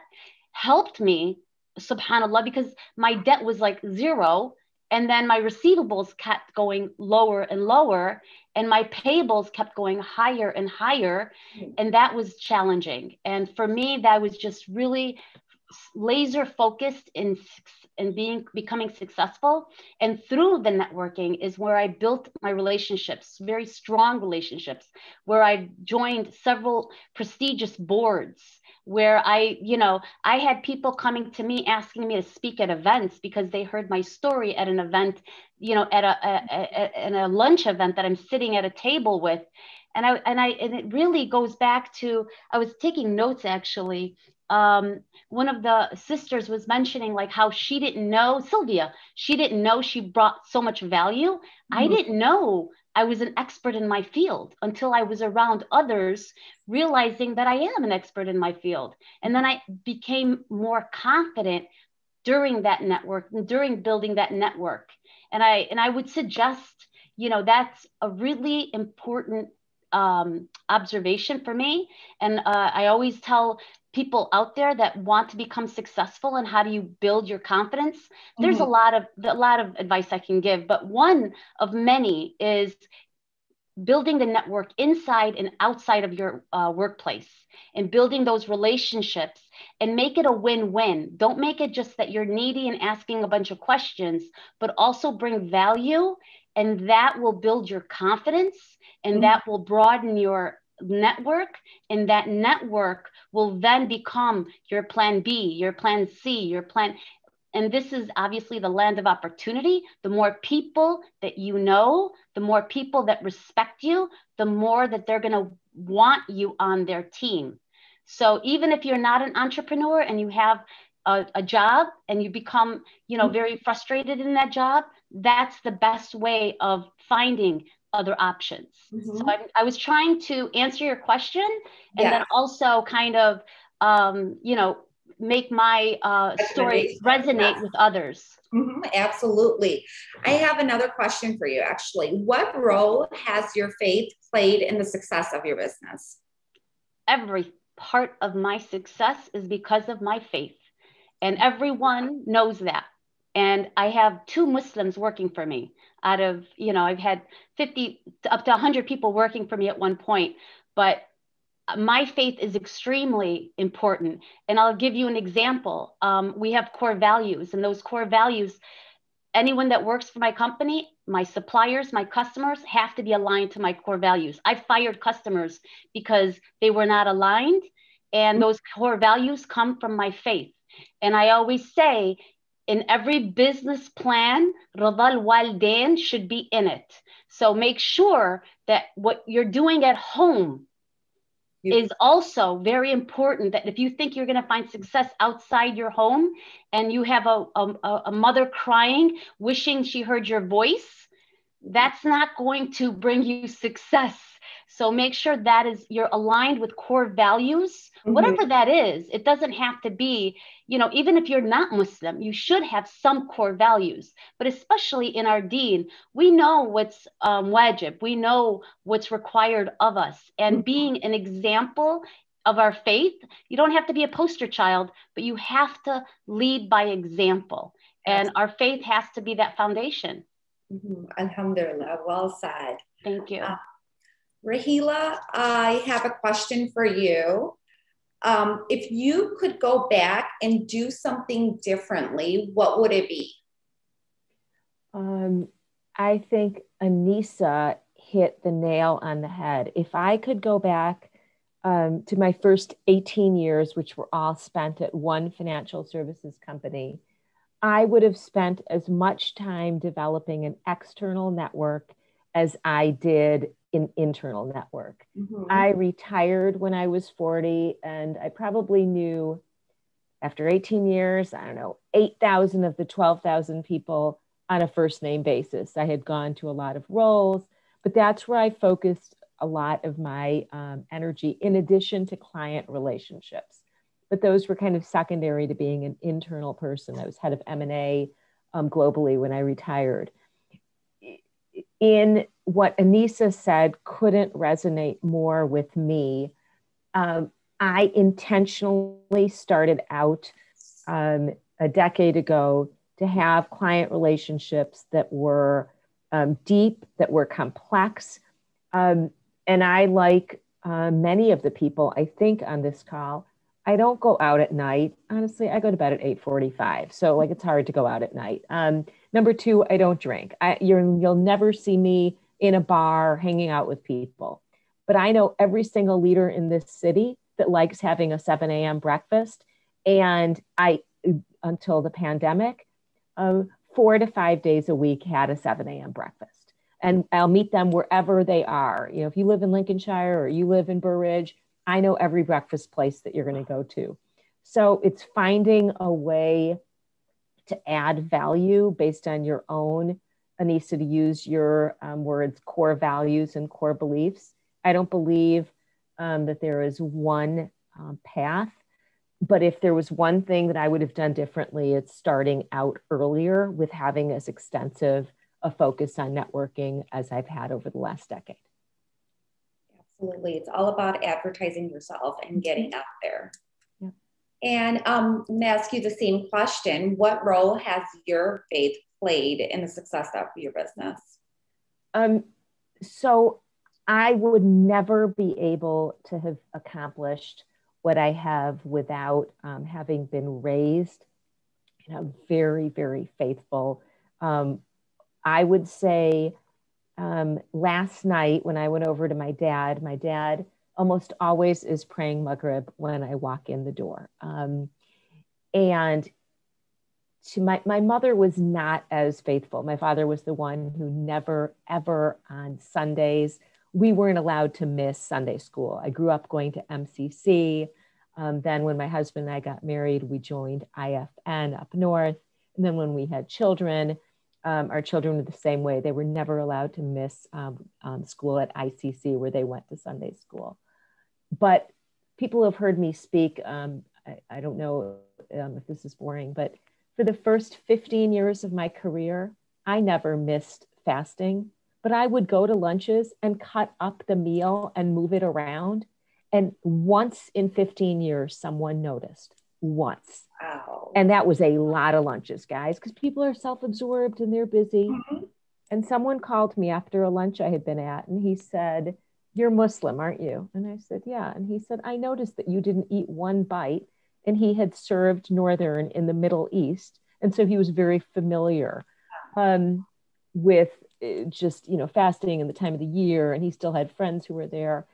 helped me, subhanAllah, because my debt was like zero. And then my receivables kept going lower and lower, and my payables kept going higher and higher. Mm. And that was challenging. And for me, that was just really laser focused in in being becoming successful. And through the networking is where i built my relationships very strong relationships where i joined several prestigious boards where i you know i had people coming to me asking me to speak at events because they heard my story at an event you know at a, a, a, a, a lunch event that i'm sitting at a table with. And i and i and it really goes back to i was taking notes actually um, one of the sisters was mentioning like how she didn't know Sylvia, she didn't know she brought so much value. Mm-hmm. I didn't know I was an expert in my field until I was around others, realizing that I am an expert in my field. And then I became more confident during that network and during building that network. And I and I would suggest, you know, that's a really important um, observation for me. And uh, I always tell people out there that want to become successful and how do you build your confidence mm-hmm. there's a mm-hmm. lot of a lot of advice i can give but one of many is building the network inside and outside of your uh, workplace and building those relationships and make it a win-win don't make it just that you're needy and asking a bunch of questions but also bring value and that will build your confidence and mm-hmm. that will broaden your network and that network will then become your plan b your plan c your plan and this is obviously the land of opportunity. The more people that you know the more people that respect you the more that they're going to want you on their team. So even if you're not an entrepreneur and you have a, a job and you become you know very frustrated in that job that's the best way of finding other options. Mm-hmm. So I, I, was trying to answer your question and yeah. then also kind of, um, you know, make my uh, story resonate yeah. with others. Mm-hmm, absolutely. I have another question for you, actually. What role has your faith played in the success of your business? Every part of my success is because of my faith, and everyone knows that. And I have two Muslims working for me out of, you know, I've had 50 up to 100 people working for me at one point, but my faith is extremely important. And I'll give you an example. Um, we have core values, and those core values, anyone that works for my company, my suppliers, my customers have to be aligned to my core values. I fired customers because they were not aligned, and those core values come from my faith. And I always say, in every business plan, Radal Waldain should be in it. So make sure that what you're doing at home is also very important that if you think you're going to find success outside your home and you have a, a, a, mother crying wishing she heard your voice that's not going to bring you success so make sure that is you're aligned with core values, mm-hmm. whatever that is. It doesn't have to be, you know, even if you're not Muslim, you should have some core values. But especially in our deen, we know what's um, wajib, we know what's required of us. And mm-hmm. being an example of our faith, you don't have to be a poster child, but you have to lead by example. And our faith has to be that foundation. Mm-hmm. Alhamdulillah, well said. Thank you. Uh, Rahila, I have a question for you. Um, if you could go back and do something differently, what would it be? Um, I think Anissa hit the nail on the head. If I could go back um, to my first 18 years, which were all spent at one financial services company, I would have spent as much time developing an external network as I did in internal network. Mm-hmm. I retired when I was 40, and I probably knew after 18 years, I don't know, 8,000 of the 12,000 people on a first name basis. I had gone to a lot of roles, but that's where I focused a lot of my um, energy in addition to client relationships. But those were kind of secondary to being an internal person. I was head of M&A um, globally when I retired in what Anissa said couldn't resonate more with me. Um, I intentionally started out um, a decade ago to have client relationships that were um, deep, that were complex. Um, and I, like uh, many of the people I think on this call, I don't go out at night. Honestly, I go to bed at 8:45. So like it's hard to go out at night. Um, number two, I don't drink. I, you'll never see me in a bar hanging out with people. But I know every single leader in this city that likes having a 7 a.m. breakfast. And I, until the pandemic, um, four to five days a week had a 7 a.m. breakfast. And I'll meet them wherever they are. You know, if you live in Lincolnshire or you live in Burr Ridge, I know every breakfast place that you're going to go to. So it's finding a way to add value based on your own, Anissa, to use your um, words, core values and core beliefs. I don't believe um, that there is one um, path. But if there was one thing that I would have done differently, it's starting out earlier with having as extensive a focus on networking as I've had over the last decade. Absolutely. It's all about advertising yourself and getting out there. And um, I'm ask you the same question. What role has your faith played in the success of your business? Um, so I would never be able to have accomplished what I have without um, having been raised in a very, very faithful. Um, I would say um, last night when I went over to my dad, my dad almost always is praying Maghrib when I walk in the door. Um, and to my, my mother was not as faithful. My father was the one who never, ever on Sundays we weren't allowed to miss Sunday school. I grew up going to MCC. Um, then, when my husband and I got married, we joined IFN up north. And then, when we had children, um, our children were the same way. They were never allowed to miss um, um school at ICC, where they went to Sunday school. But people have heard me speak. Um, I, I, don't know um, if this is boring, but for the first 15 years of my career, I never missed fasting but I would go to lunches and cut up the meal and move it around. And once in 15 years, someone noticed. Once. Wow. And that was a lot of lunches, guys, because people are self absorbed and they're busy. Mm-hmm. And someone called me after a lunch I had been at and he said, You're Muslim, aren't you? And I said, Yeah. And he said, I noticed that you didn't eat one bite. And he had served Northern in the Middle East. And so he was very familiar um, with uh, just you know fasting and the time of the year and he still had friends who were there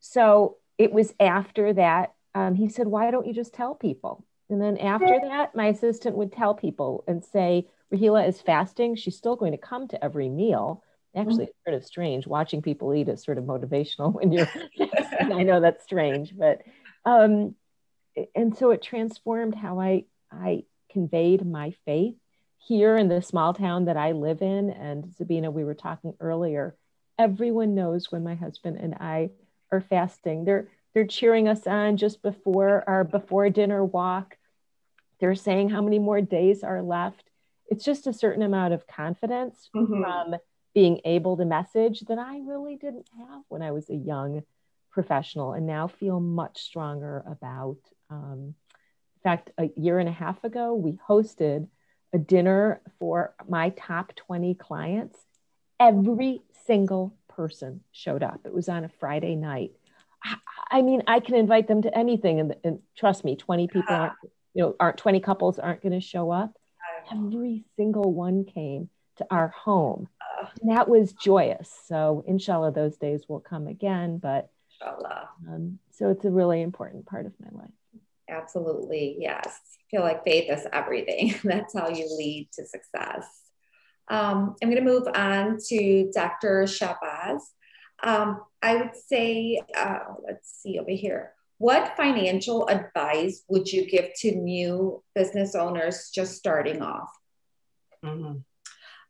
so it was after that um, he said why don't you just tell people and then after that my assistant would tell people and say rahila is fasting she's still going to come to every meal actually it's sort of strange watching people eat is sort of motivational when you're i know that's strange but um and so it transformed how i i conveyed my faith here in the small town that I live in, and Sabina, we were talking earlier, everyone knows when my husband and I are fasting. They're they're cheering us on just before our before dinner walk. They're saying how many more days are left. It's just a certain amount of confidence mm-hmm. from being able to message that I really didn't have when I was a young professional, and now feel much stronger about. Um, in fact, a year and a half ago, we hosted a dinner for my top 20 clients, every single person showed up. It was on a Friday night. I, mean, I can invite them to anything, and, and trust me, 20 people aren't, you know, aren't 20 couples aren't going to show up. Every single one came to our home. And that was joyous. So, inshallah, those days will come again. But um, so it's a really important part of my life. Absolutely. Yes. I feel like faith is everything. That's how you lead to success. Um, I'm going to move on to Dr. Shabazz. Um, I would say, uh, let's see over here. What financial advice would you give to new business owners just starting off? Mm-hmm.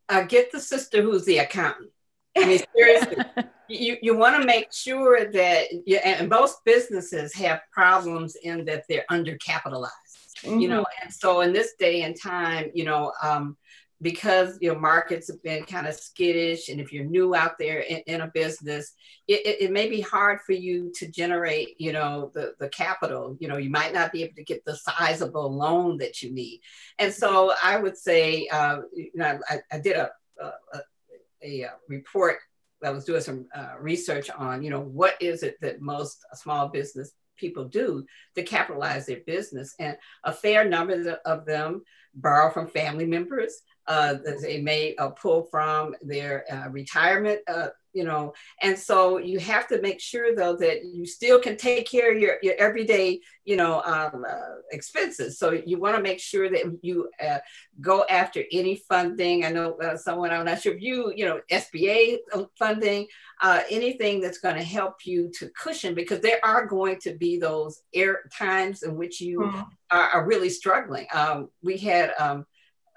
Uh, get the sister who's the accountant. I mean, seriously, you, you want to make sure that, you, and most businesses have problems in that they're undercapitalized, mm-hmm. you know, and so in this day and time, you know, um, because your markets have been kind of skittish and if you're new out there in, in a business it, it, it, may be hard for you to generate you know the, the capital you know you might not be able to get the sizable loan that you need and so i would say uh, you know i, I did a, a, a report that was doing some uh, research on, you know, what is it that most small business people do to capitalize their business. And a fair number of them borrow from family members. Uh, they may uh, pull from their uh, retirement uh, you know. And so you have to make sure though that you still can take care of your, your everyday you know um, uh, expenses. So you want to make sure that you uh, go after any funding. I know uh, someone i'm not sure if you you know sba funding uh, anything that's going to help you to cushion because there are going to be those air times in which you mm-hmm. are, are, really struggling. Um, we had um,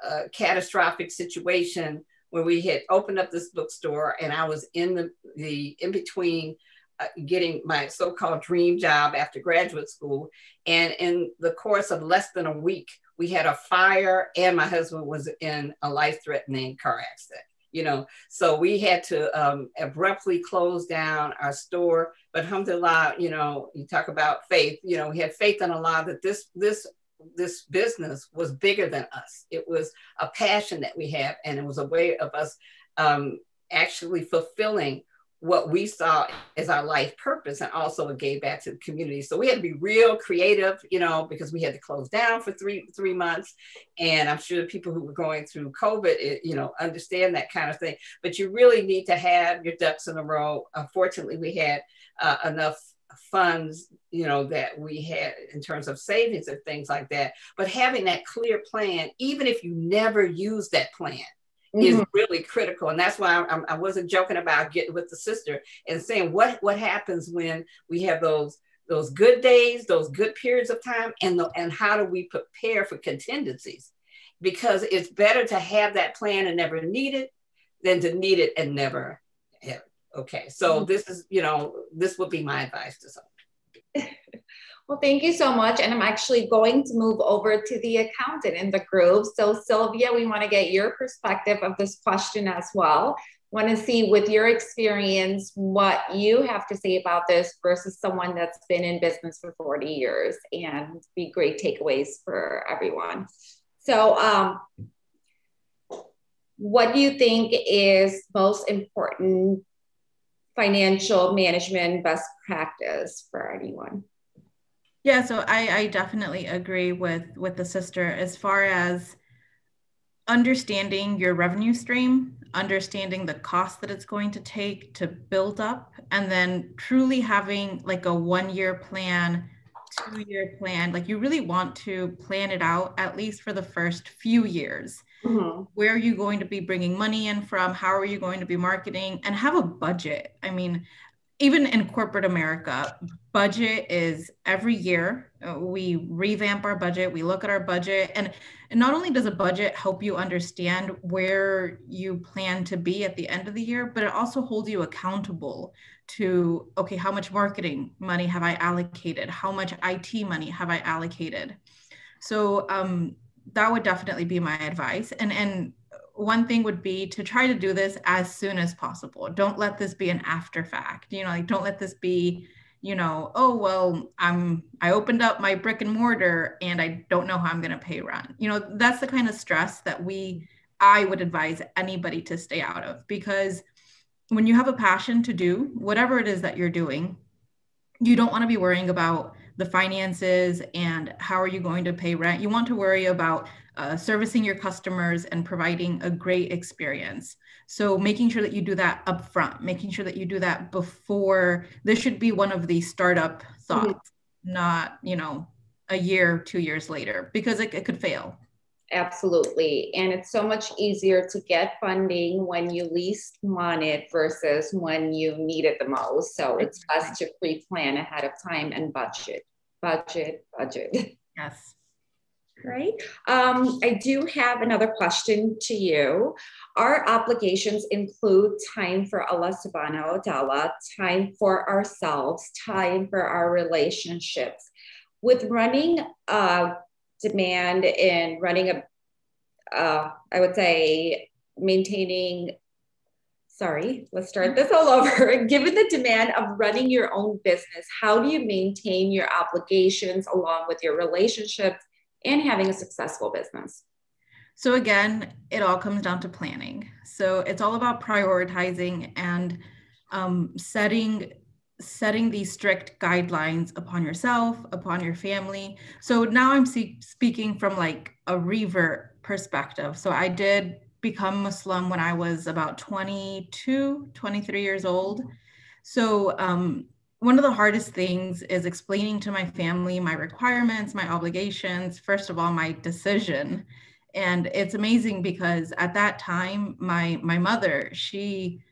a catastrophic situation where we had opened up this bookstore and I was in the, the in between uh, getting my so-called dream job after graduate school. And in the course of less than a week, we had a fire and my husband was in a life-threatening car accident you know so we had to um, abruptly close down our store but alhamdulillah you know you talk about faith you know we had faith in allah that this this this business was bigger than us. It was a passion that we have, and it was a way of us um, actually fulfilling what we saw as our life purpose and also it gave back to the community. So we had to be real creative you know because we had to close down for three three months. And i'm sure the people who were going through covid it, you know understand that kind of thing. But you really need to have your ducks in a row. Unfortunately we had uh, enough funds you know that we had in terms of savings and things like that. But having that clear plan even if you never use that plan mm-hmm. is really critical. And that's why I, I wasn't joking about getting with the sister and saying what what happens when we have those those good days those good periods of time and the, and how do we prepare for contingencies? Because it's better to have that plan and never need it than to need it and never Okay, so mm-hmm. this is, you know, this would be my advice to someone. well, thank you so much. And I'm actually going to move over to the accountant in the group. So, Sylvia, we want to get your perspective of this question as well. Want to see with your experience what you have to say about this versus someone that's been in business for 40 years and be great takeaways for everyone. So, um, what do you think is most important financial management best practice for anyone? Yeah, so I, I definitely agree with with the sister as far as understanding your revenue stream, understanding the cost that it's going to take to build up, and then truly having like a one year plan, two year plan. Like you really want to plan it out at least for the first few years Mm-hmm. Where are you going to be bringing money in from? How are you going to be marketing? And have a budget. I mean, even in corporate America, budget is every year uh, we revamp our budget, we look at our budget, and, and not only does a budget help you understand where you plan to be at the end of the year, but it also holds you accountable to okay, how much marketing money have I allocated? How much IT money have I allocated? So um, that would definitely be my advice. And and one thing would be to try to do this as soon as possible. Don't let this be an after fact. You know, like don't let this be, you know, oh well, I'm I opened up my brick and mortar and I don't know how I'm going to pay rent. You know, that's the kind of stress that we I would advise anybody to stay out of because when you have a passion to do whatever it is that you're doing, you don't want to be worrying about the finances and how are you going to pay rent. You want to worry about uh, servicing your customers and providing a great experience. So making sure that you do that upfront, making sure that you do that before this should be one of the startup thoughts, mm-hmm. not, you know, a year, two years later, because it, it could fail. Absolutely. And it's so much easier to get funding when you least want it versus when you need it the most. So it's best to pre plan ahead of time and budget, budget, budget. Yes. Great. Um, I do have another question to you. Our obligations include time for Allah subhanahu wa ta'ala, time for ourselves, time for our relationships. With running a demand in running a, uh, I would say maintaining, sorry, let's start this all over. Given the demand of running your own business, how do you maintain your obligations along with your relationships and having a successful business? So again, it all comes down to planning. So it's all about prioritizing and um, setting setting these strict guidelines upon yourself, upon your family. So now I'm see- speaking from like a revert perspective. So I did become Muslim when I was about 22, 23 years old. So um, one of the hardest things is explaining to my family my requirements, my obligations, first of all, my decision. And it's amazing because at that time, my my mother, she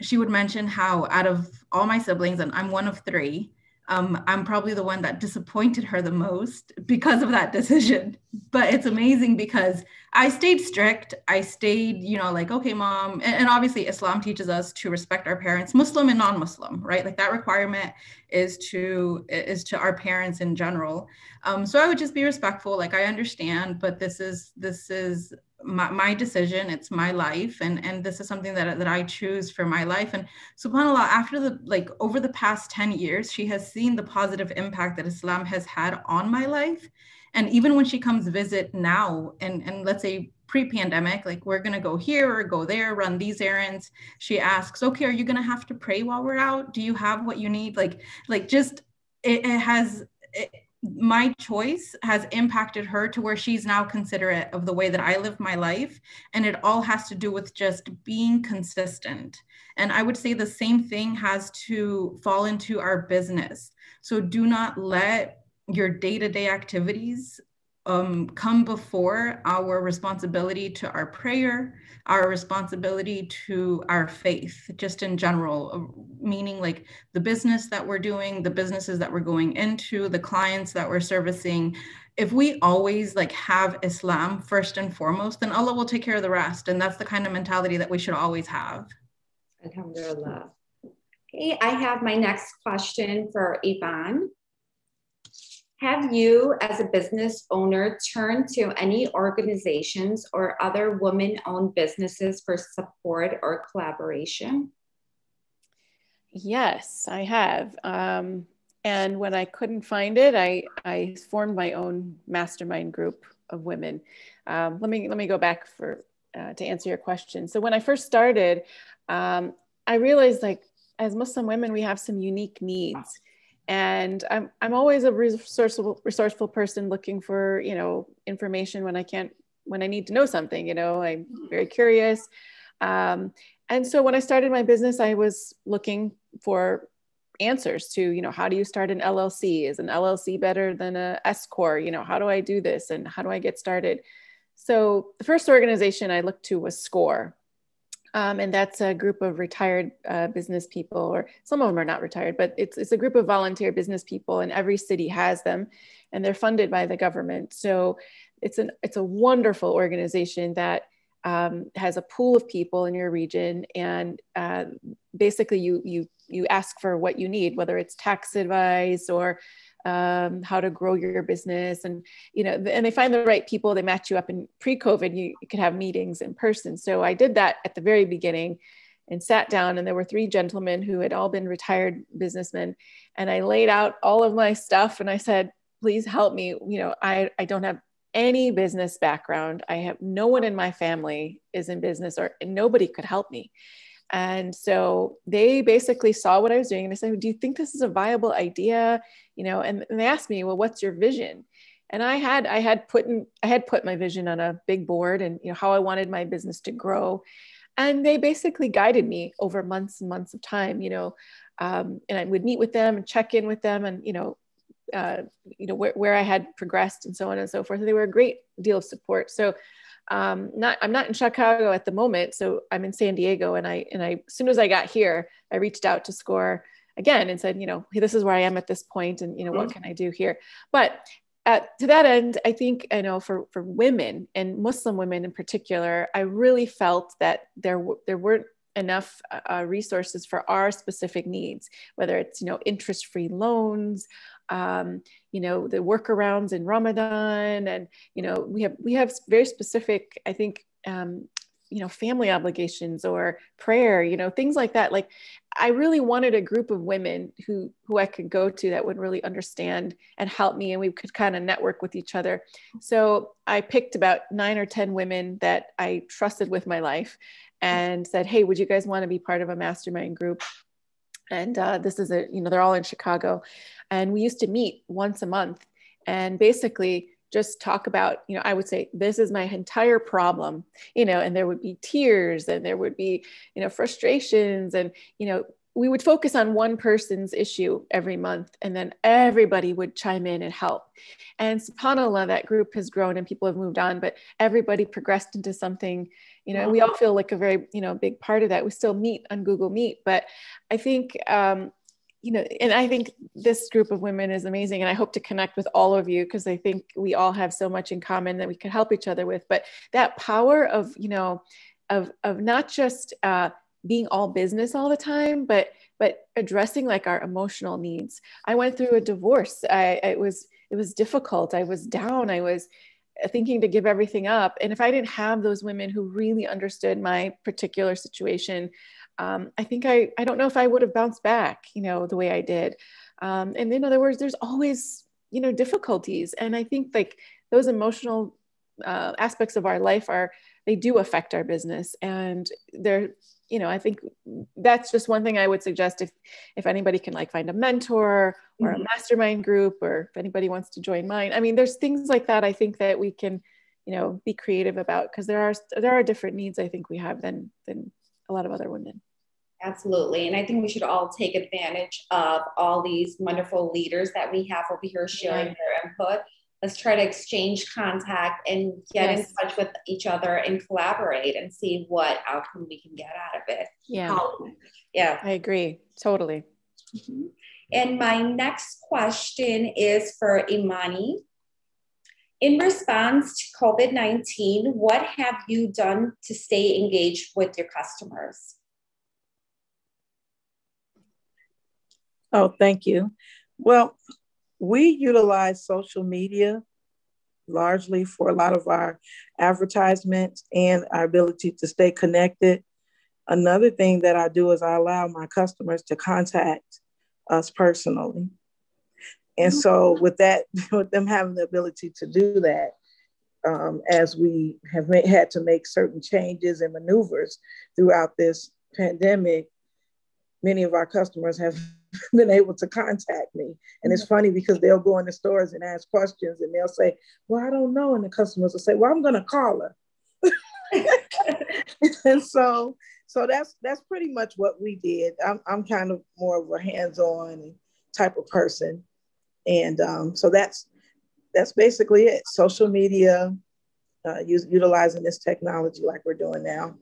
she would mention how out of all my siblings, and I'm one of three, um, I'm probably the one that disappointed her the most because of that decision. But it's amazing because I stayed strict. I stayed, you know, like, okay, mom. And, and obviously, Islam teaches us to respect our parents, Muslim and non-Muslim, right? Like that requirement is to is to our parents in general. Um, so I would just be respectful. Like I understand, but this is this is my, my decision it's my life and and this is something that, that i choose for my life and subhanallah after the like over the past 10 years she has seen the positive impact that islam has had on my life and even when she comes visit now and and let's say pre-pandemic like we're going to go here or go there run these errands she asks okay are you going to have to pray while we're out do you have what you need like like just it, it has it, my choice has impacted her to where she's now considerate of the way that I live my life. And it all has to do with just being consistent. And I would say the same thing has to fall into our business. So do not let your day to day activities um, come before our responsibility to our prayer, our responsibility to our faith, just in general, uh, meaning like the business that we're doing, the businesses that we're going into, the clients that we're servicing. If we always like have Islam first and foremost, then Allah will take care of the rest. And that's the kind of mentality that we should always have. Alhamdulillah. Okay, I have my next question for Yvonne. Have you, as a business owner, turned to any organizations or other women owned businesses for support or collaboration? Yes, I have. Um, and when I couldn't find it, I, I formed my own mastermind group of women. Um, let me let me go back for uh, to answer your question. So when I first started, um, I realized like as Muslim women, we have some unique needs and I'm I'm always a resourceful resourceful person looking for you know information when I can't when I need to know something. You know, I'm very curious, um, and so when I started my business, I was looking for answers to you know how do you start an LLC? Is an LLC better than a S corp? You know, how do I do this and how do I get started? So the first organization I looked to was SCORE, um, and that's a group of retired uh, business people, or some of them are not retired, but it's, it's a group of volunteer business people, and every city has them, and they're funded by the government. So it's an it's a wonderful organization that um, has a pool of people in your region, and uh, basically you you you ask for what you need, whether it's tax advice or um, how to grow your business. And you know and they find the right people they match you up in pre-covid you, you could have meetings in person. So i did that at the very beginning and sat down and there were three gentlemen who had all been retired businessmen. And i laid out all of my stuff and i said please help me. You know i, I don't have any business background. I have no one in my family is in business or nobody could help me and so they basically saw what I was doing and they said, Do you think this is a viable idea? You know, and, and they asked me, Well, what's your vision? And I had I had put in, I had put my vision on a big board and you know how I wanted my business to grow. And they basically guided me over months and months of time, you know. Um, and I would meet with them and check in with them and you know uh, you know where, where I had progressed and so on and so forth. And they were a great deal of support. So um, not I'm not in Chicago at the moment, so I'm in San Diego. And I and I as soon as I got here, I reached out to Score again and said, you know, hey, this is where I am at this point, and you know, what mm-hmm. can I do here? But at, to that end, I think I know for for women and Muslim women in particular, I really felt that there there weren't enough uh, resources for our specific needs, whether it's you know interest-free loans, um, you know the workarounds in Ramadan, and you know we have we have very specific, I think, um, you know family obligations or prayer, you know things like that. Like I really wanted a group of women who who I could go to that would really understand and help me, and we could kind of network with each other. So I picked about nine or ten women that I trusted with my life, and said, "Hey, would you guys want to be part of a mastermind group?" And uh, this is a you know they're all in chicago. And we used to meet once a month and basically just talk about you know i would say this is my entire problem you know and there would be tears and there would be you know frustrations and you know we would focus on one person's issue every month and then everybody would chime in and help. And subhanallah that group has grown and people have moved on but everybody progressed into something you know we all feel like a very you know big part of that. We still meet on google meet but i think um, you know and i think this group of women is amazing and i hope to connect with all of you because i think we all have so much in common that we could help each other with. But that power of you know of of not just uh, being all business all the time but but addressing like our emotional needs i went through a divorce i it was it was difficult i was down i was thinking to give everything up. And if I didn't have those women who really understood my particular situation, um, I think I, I don't know if I would have bounced back, you know, the way I did. Um, and in other words, there's always, you know, difficulties. And I think like those emotional uh, aspects of our life are, they do affect our business. And they're, you know, I think that's just one thing I would suggest if, if anybody can like find a mentor or mm-hmm. a mastermind group, or if anybody wants to join mine. I mean, there's things like that. I think that we can, you know, be creative about because there are, there are different needs I think we have than, than a lot of other women. Absolutely. And I think we should all take advantage of all these wonderful leaders that we have over here sharing yeah. their input let's try to exchange contact and get yes. in touch with each other and collaborate and see what outcome we can get out of it. Yeah. Um, yeah. I agree. Totally. Mm-hmm. And my next question is for Imani. In response to COVID 19, what have you done to stay engaged with your customers? Oh, thank you. Well, we utilize social media largely for a lot of our advertisements and our ability to stay connected. Another thing that I do is I allow my customers to contact us personally. And so, with that, with them having the ability to do that, um, as we have made, had to make certain changes and maneuvers throughout this pandemic, many of our customers have been able to contact me. And it's funny because they'll go in the stores and ask questions and they'll say, Well, I don't know. And the customers will say, Well, I'm gonna call her. and so so that's that's pretty much what we did. I'm I'm kind of more of a hands-on type of person. And um, so that's that's basically it. Social media, uh, use, utilizing this technology like we're doing now.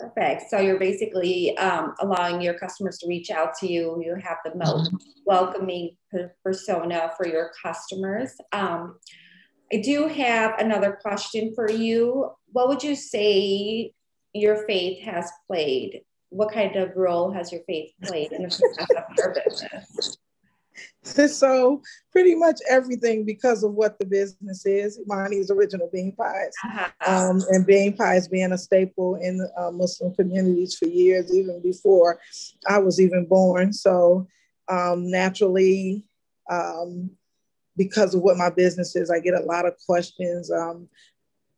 Perfect. So you're basically um, allowing your customers to reach out to you. You have the most welcoming persona for your customers. Um, I do have another question for you. What would you say your faith has played? What kind of role has your faith played in the success of your business? so pretty much everything because of what the business is. Imani's original bean pies, uh-huh. um, and bean pies being a staple in uh, Muslim communities for years, even before I was even born. So um, naturally, um, because of what my business is, I get a lot of questions. Um,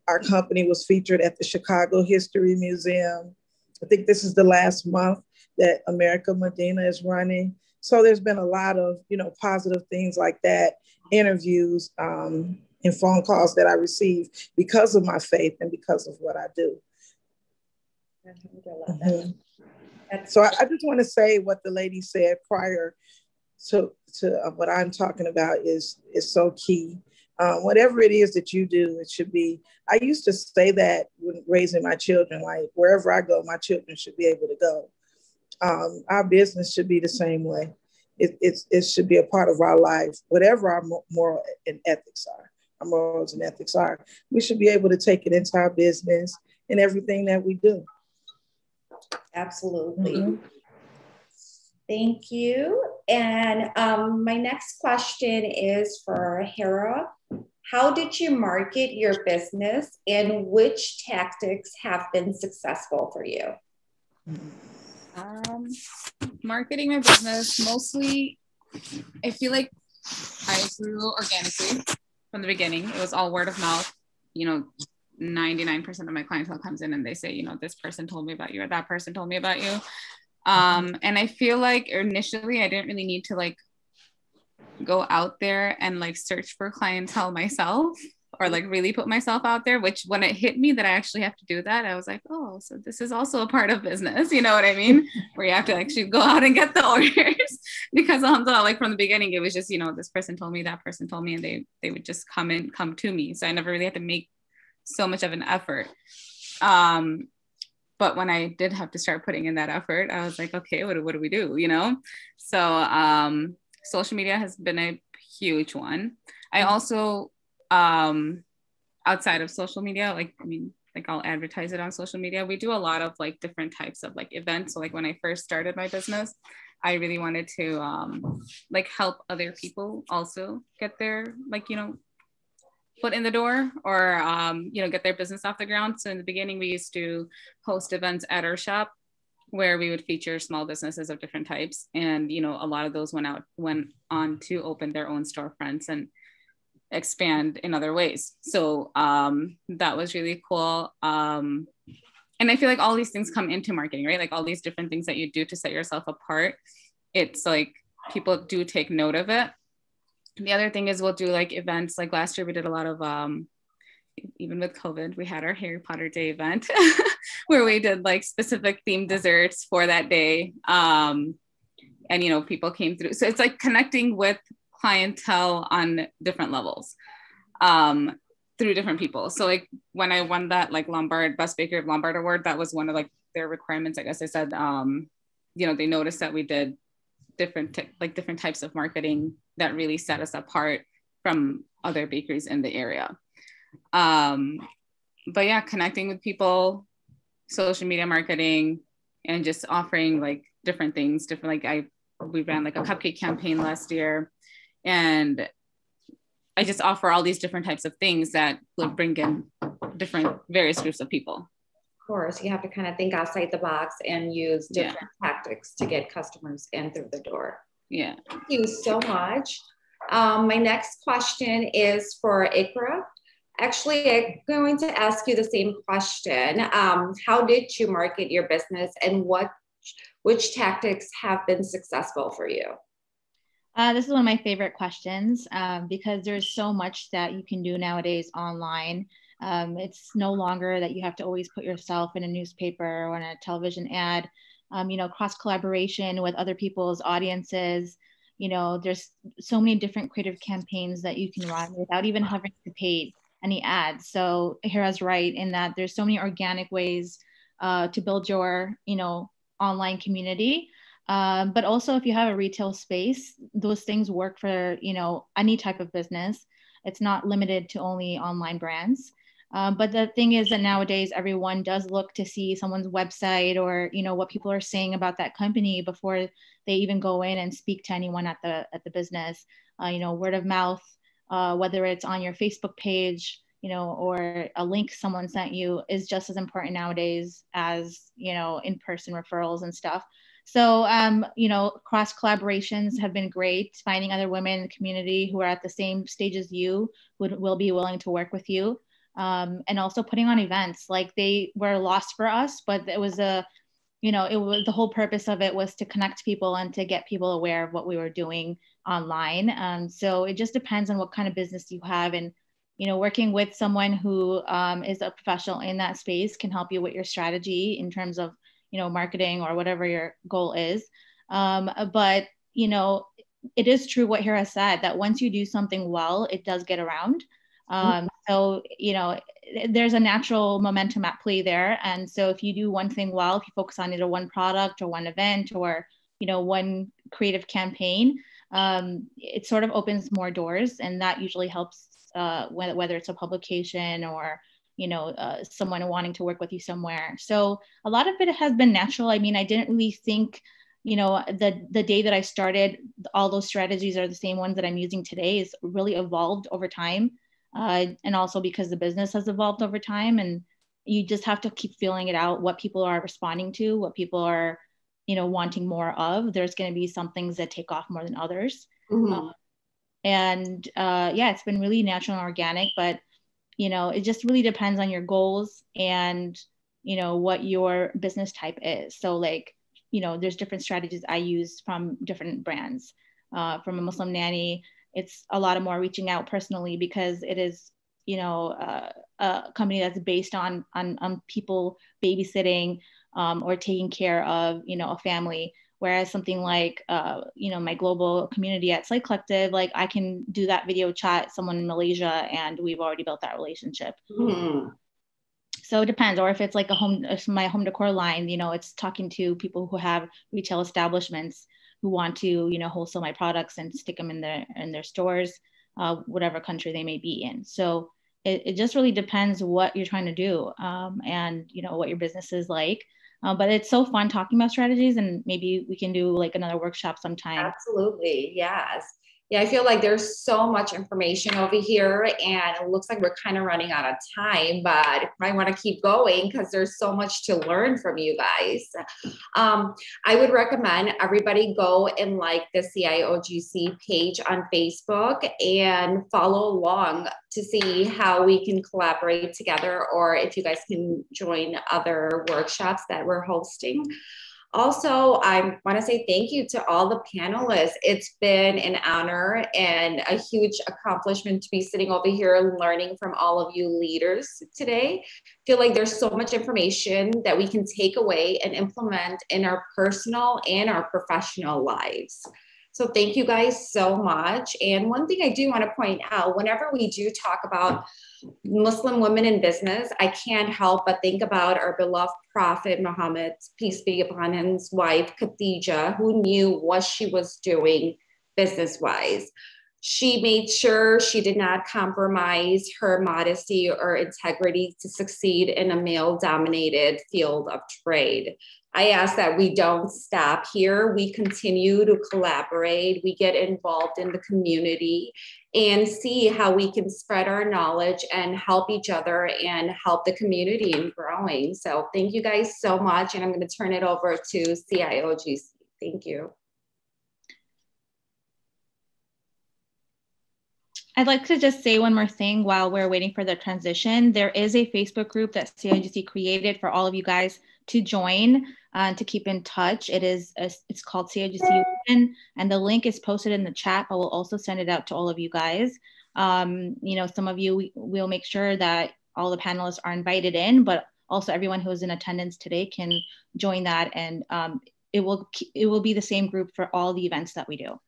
our company was featured at the Chicago History Museum. I think this is the last month that American Medina is running. So there's been a lot of, you know, positive things like that, interviews um, and phone calls that I receive because of my faith and because of what I do. Mm-hmm. So I, I, just want to say what the lady said prior to, to uh, what I'm talking about is, is so key. Um, whatever it is that you do, it should be. I used to say that when raising my children, like wherever I go, my children should be able to go um, our business should be the same way. It, it, it should be a part of our life, whatever our moral and ethics are, our morals and ethics are. We should be able to take it into our business and everything that we do. Absolutely. Mm-hmm. Thank you. And um, my next question is for Hira. How did you market your business and which tactics have been successful for you? Mm-hmm. Um, marketing my business mostly. I feel like I grew organically from the beginning. It was all word of mouth. You know, 99% of my clientele comes in and they say, you know, this person told me about you or that person told me about you. Um, and I feel like initially I didn't really need to like go out there and like search for clientele myself or like really put myself out there which when it hit me that i actually have to do that i was like oh so this is also a part of business you know what i mean? Where you have to actually go out and get the orders because alhamdulillah like from the beginning it was just you know this person told me that person told me and they they would just come and come to me. So i never really had to make so much of an effort. Um but when i did have to start putting in that effort i was like okay what, what do we do? You know? So um social media has been a huge one. I mm-hmm. also um outside of social media like i mean like i'll advertise it on social media. We do a lot of like different types of like events. So like when i first started my business i really wanted to um like help other people also get their like you know foot in the door or um, you know get their business off the ground. So in the beginning we used to host events at our shop where we would feature small businesses of different types. And you know a lot of those went out went on to open their own storefronts. And expand in other ways. So um, that was really cool. Um, and I feel like all these things come into marketing, right? Like all these different things that you do to set yourself apart. It's like people do take note of it. The other thing is we'll do like events. Like last year we did a lot of um, even with COVID, we had our Harry Potter Day event where we did like specific themed desserts for that day. Um, and you know, people came through. So it's like connecting with clientele on different levels um, through different people. So like when I won that like Lombard Best Baker of Lombard Award, that was one of like their requirements. I guess I said, um, you know, they noticed that we did different t- like different types of marketing that really set us apart from other bakeries in the area. Um, but yeah, connecting with people, social media marketing, and just offering like different things. Different like I we ran like a cupcake campaign last year and I just offer all these different types of things that would bring in different various groups of people. Of course, you have to kind of think outside the box and use different yeah. tactics to get customers in through the door. Yeah. Thank you so much. Um, my next question is for Ikra. Actually, I'm going to ask you the same question. Um, how did you market your business and what which tactics have been successful for you? Uh, this is one of my favorite questions um, because there's so much that you can do nowadays online. Um, it's no longer that you have to always put yourself in a newspaper or in a television ad. Um, you know, cross collaboration with other people's audiences. You know, there's so many different creative campaigns that you can run without even having to pay any ads. So Hira's right in that there's so many organic ways uh, to build your, you know, online community. Um, but also if you have a retail space, those things work for, you know, any type of business. It's not limited to only online brands. Um, but the thing is that nowadays everyone does look to see someone's website or you know what people are saying about that company before they even go in and speak to anyone at the at the business. Uh, you know, word of mouth, uh, whether it's on your Facebook page, you know, or a link someone sent you, is just as important nowadays as you know in person referrals and stuff. So, um, you know, cross collaborations have been great. Finding other women in the community who are at the same stage as you would will be willing to work with you, um, and also putting on events. Like they were lost for us, but it was a, you know, it was the whole purpose of it was to connect people and to get people aware of what we were doing online. Um, so it just depends on what kind of business you have and you know working with someone who um, is a professional in that space can help you with your strategy in terms of you know marketing or whatever your goal is. Um, but you know it is true what Hira said that once you do something well it does get around. Mm-hmm. um, so you know there's a natural momentum at play there. And so if you do one thing well if you focus on either one product or one event or you know one creative campaign um, it sort of opens more doors. And that usually helps uh, whether it's a publication or you know uh, someone wanting to work with you somewhere. So a lot of it has been natural. I mean i didn't really think you know the the day that i started all those strategies are the same ones that i'm using today is really evolved over time uh, and also because the business has evolved over time and you just have to keep feeling it out what people are responding to what people are you know wanting more of. There's going to be some things that take off more than others. Mm-hmm. uh, and uh, yeah it's been really natural and organic but you know it just really depends on your goals and you know what your business type is so like you know, there's different strategies I use from different brands. Uh, from a Muslim nanny, it's a lot of more reaching out personally because it is, you know, uh, a company that's based on on, on people babysitting um, or taking care of, you know, a family. Whereas something like, uh, you know, my global community at Slate Collective, like I can do that video chat someone in Malaysia, and we've already built that relationship. Mm-hmm. So it depends. Or if it's like a home, my home decor line, you know, it's talking to people who have retail establishments who want to, you know, wholesale my products and stick them in their in their stores, uh, whatever country they may be in. So it, it just really depends what you're trying to do um, and you know what your business is like. Uh, but it's so fun talking about strategies, and maybe we can do like another workshop sometime. Absolutely, yes yeah, I feel like there's so much information over here, and it looks like we're kind of running out of time, but I want to keep going because there's so much to learn from you guys. Um, I would recommend everybody go and like the CIOGC page on Facebook and follow along to see how we can collaborate together, or if you guys can join other workshops that we're hosting. Also, I want to say thank you to all the panelists. It's been an honor and a huge accomplishment to be sitting over here learning from all of you leaders today. Feel like there's so much information that we can take away and implement in our personal and our professional lives. So thank you guys so much. And one thing I do want to point out, whenever we do talk about Muslim women in business, I can't help but think about our beloved Prophet Muhammad, peace be upon his wife, Khadija, who knew what she was doing business wise. She made sure she did not compromise her modesty or integrity to succeed in a male dominated field of trade. I ask that we don't stop here. We continue to collaborate, we get involved in the community and see how we can spread our knowledge and help each other and help the community in growing. So thank you guys so much. And I'm going to turn it over to CIOGC. Thank you. I'd like to just say one more thing while we're waiting for the transition. There is a Facebook group that CIOGC created for all of you guys to join uh, to keep in touch. It is a, it's called CIGC Women, and the link is posted in the chat, but we'll also send it out to all of you guys. Um, you know, some of you we, will make sure that all the panelists are invited in, but also everyone who is in attendance today can join that, and um, it will it will be the same group for all the events that we do.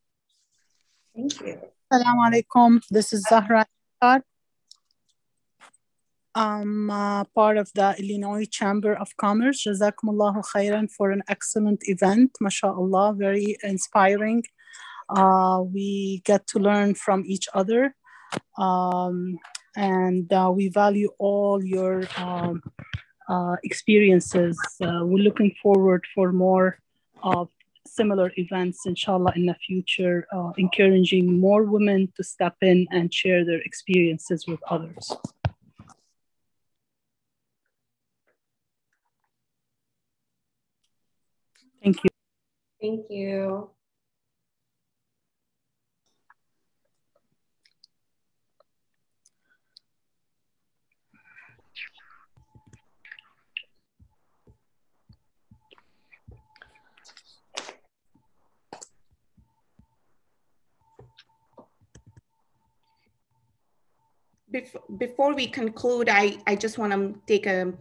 Thank you. Assalamu alaikum. This is Zahra. I'm uh, part of the Illinois Chamber of Commerce. Jazakumullahu khairan for an excellent event. MashaAllah, very inspiring. Uh, we get to learn from each other. Um, and uh, we value all your um, uh, experiences. Uh, we're looking forward for more of similar events, inshallah, in the future, uh, encouraging more women to step in and share their experiences with others. Thank you. Thank you. Before we conclude, I, I just want to take a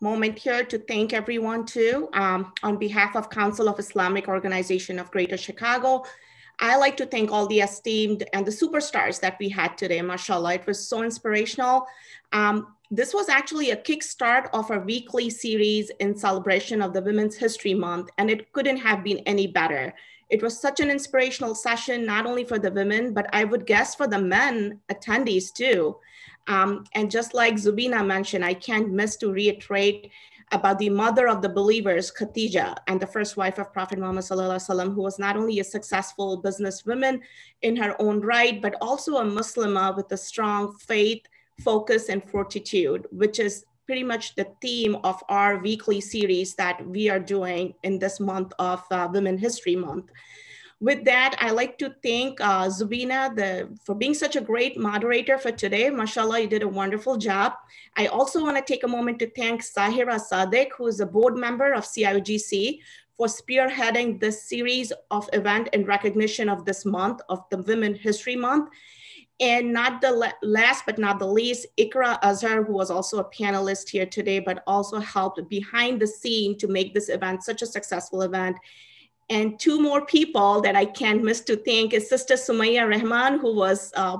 moment here to thank everyone too. Um, on behalf of Council of Islamic Organization of Greater Chicago, I like to thank all the esteemed and the superstars that we had today, mashallah. It was so inspirational. Um, this was actually a kickstart of our weekly series in celebration of the Women's History Month, and it couldn't have been any better. It was such an inspirational session, not only for the women, but I would guess for the men attendees too. Um, and just like Zubina mentioned, I can't miss to reiterate about the mother of the believers, Khadija, and the first wife of Prophet Muhammad who was not only a successful businesswoman in her own right, but also a Muslimah with a strong faith, focus, and fortitude, which is pretty much the theme of our weekly series that we are doing in this month of uh, Women History Month. With that, I like to thank uh, Zubina the, for being such a great moderator for today. Mashallah, you did a wonderful job. I also want to take a moment to thank Sahira Sadek, who is a board member of CIOGC, for spearheading this series of event in recognition of this month of the Women History Month. And not the last but not the least, Ikra Azhar, who was also a panelist here today, but also helped behind the scene to make this event such a successful event. And two more people that I can't miss to thank is Sister Sumaya Rahman, who was uh,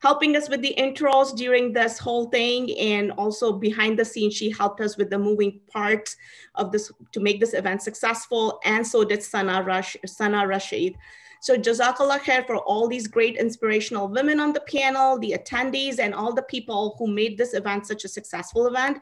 helping us with the intros during this whole thing. And also behind the scenes, she helped us with the moving parts of this to make this event successful. And so did Sana, Rash, Sana Rashid. So Jazakallah khair for all these great inspirational women on the panel, the attendees, and all the people who made this event such a successful event.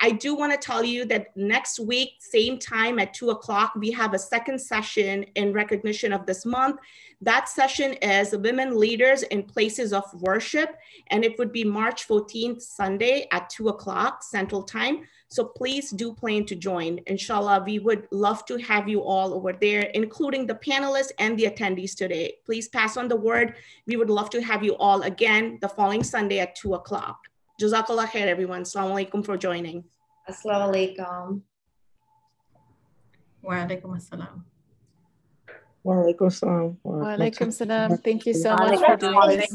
I do want to tell you that next week, same time at two o'clock, we have a second session in recognition of this month. That session is Women Leaders in Places of Worship, and it would be March 14th, Sunday at two o'clock Central Time. So please do plan to join. Inshallah, we would love to have you all over there, including the panelists and the attendees today. Please pass on the word. We would love to have you all again the following Sunday at two o'clock. Jazakallah khair, everyone. Assalamu alaikum for joining. Assalamu alaikum. Wa alaikum assalam. Wa alaikum assalam. Wa alaikum assalam. Thank you so much for doing this.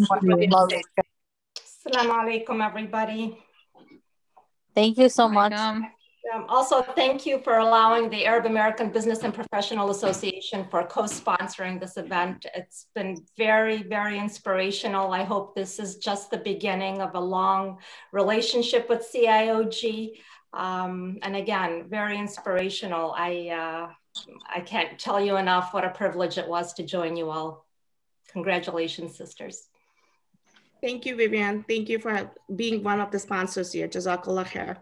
Assalamu alaikum, everybody. Thank you so much. Um, also, thank you for allowing the Arab American Business and Professional Association for co-sponsoring this event. It's been very, very inspirational. I hope this is just the beginning of a long relationship with CIOG. Um, and again, very inspirational. I, uh, I can't tell you enough what a privilege it was to join you all. Congratulations, sisters. Thank you, Vivian. Thank you for being one of the sponsors here. Jazakallah khair.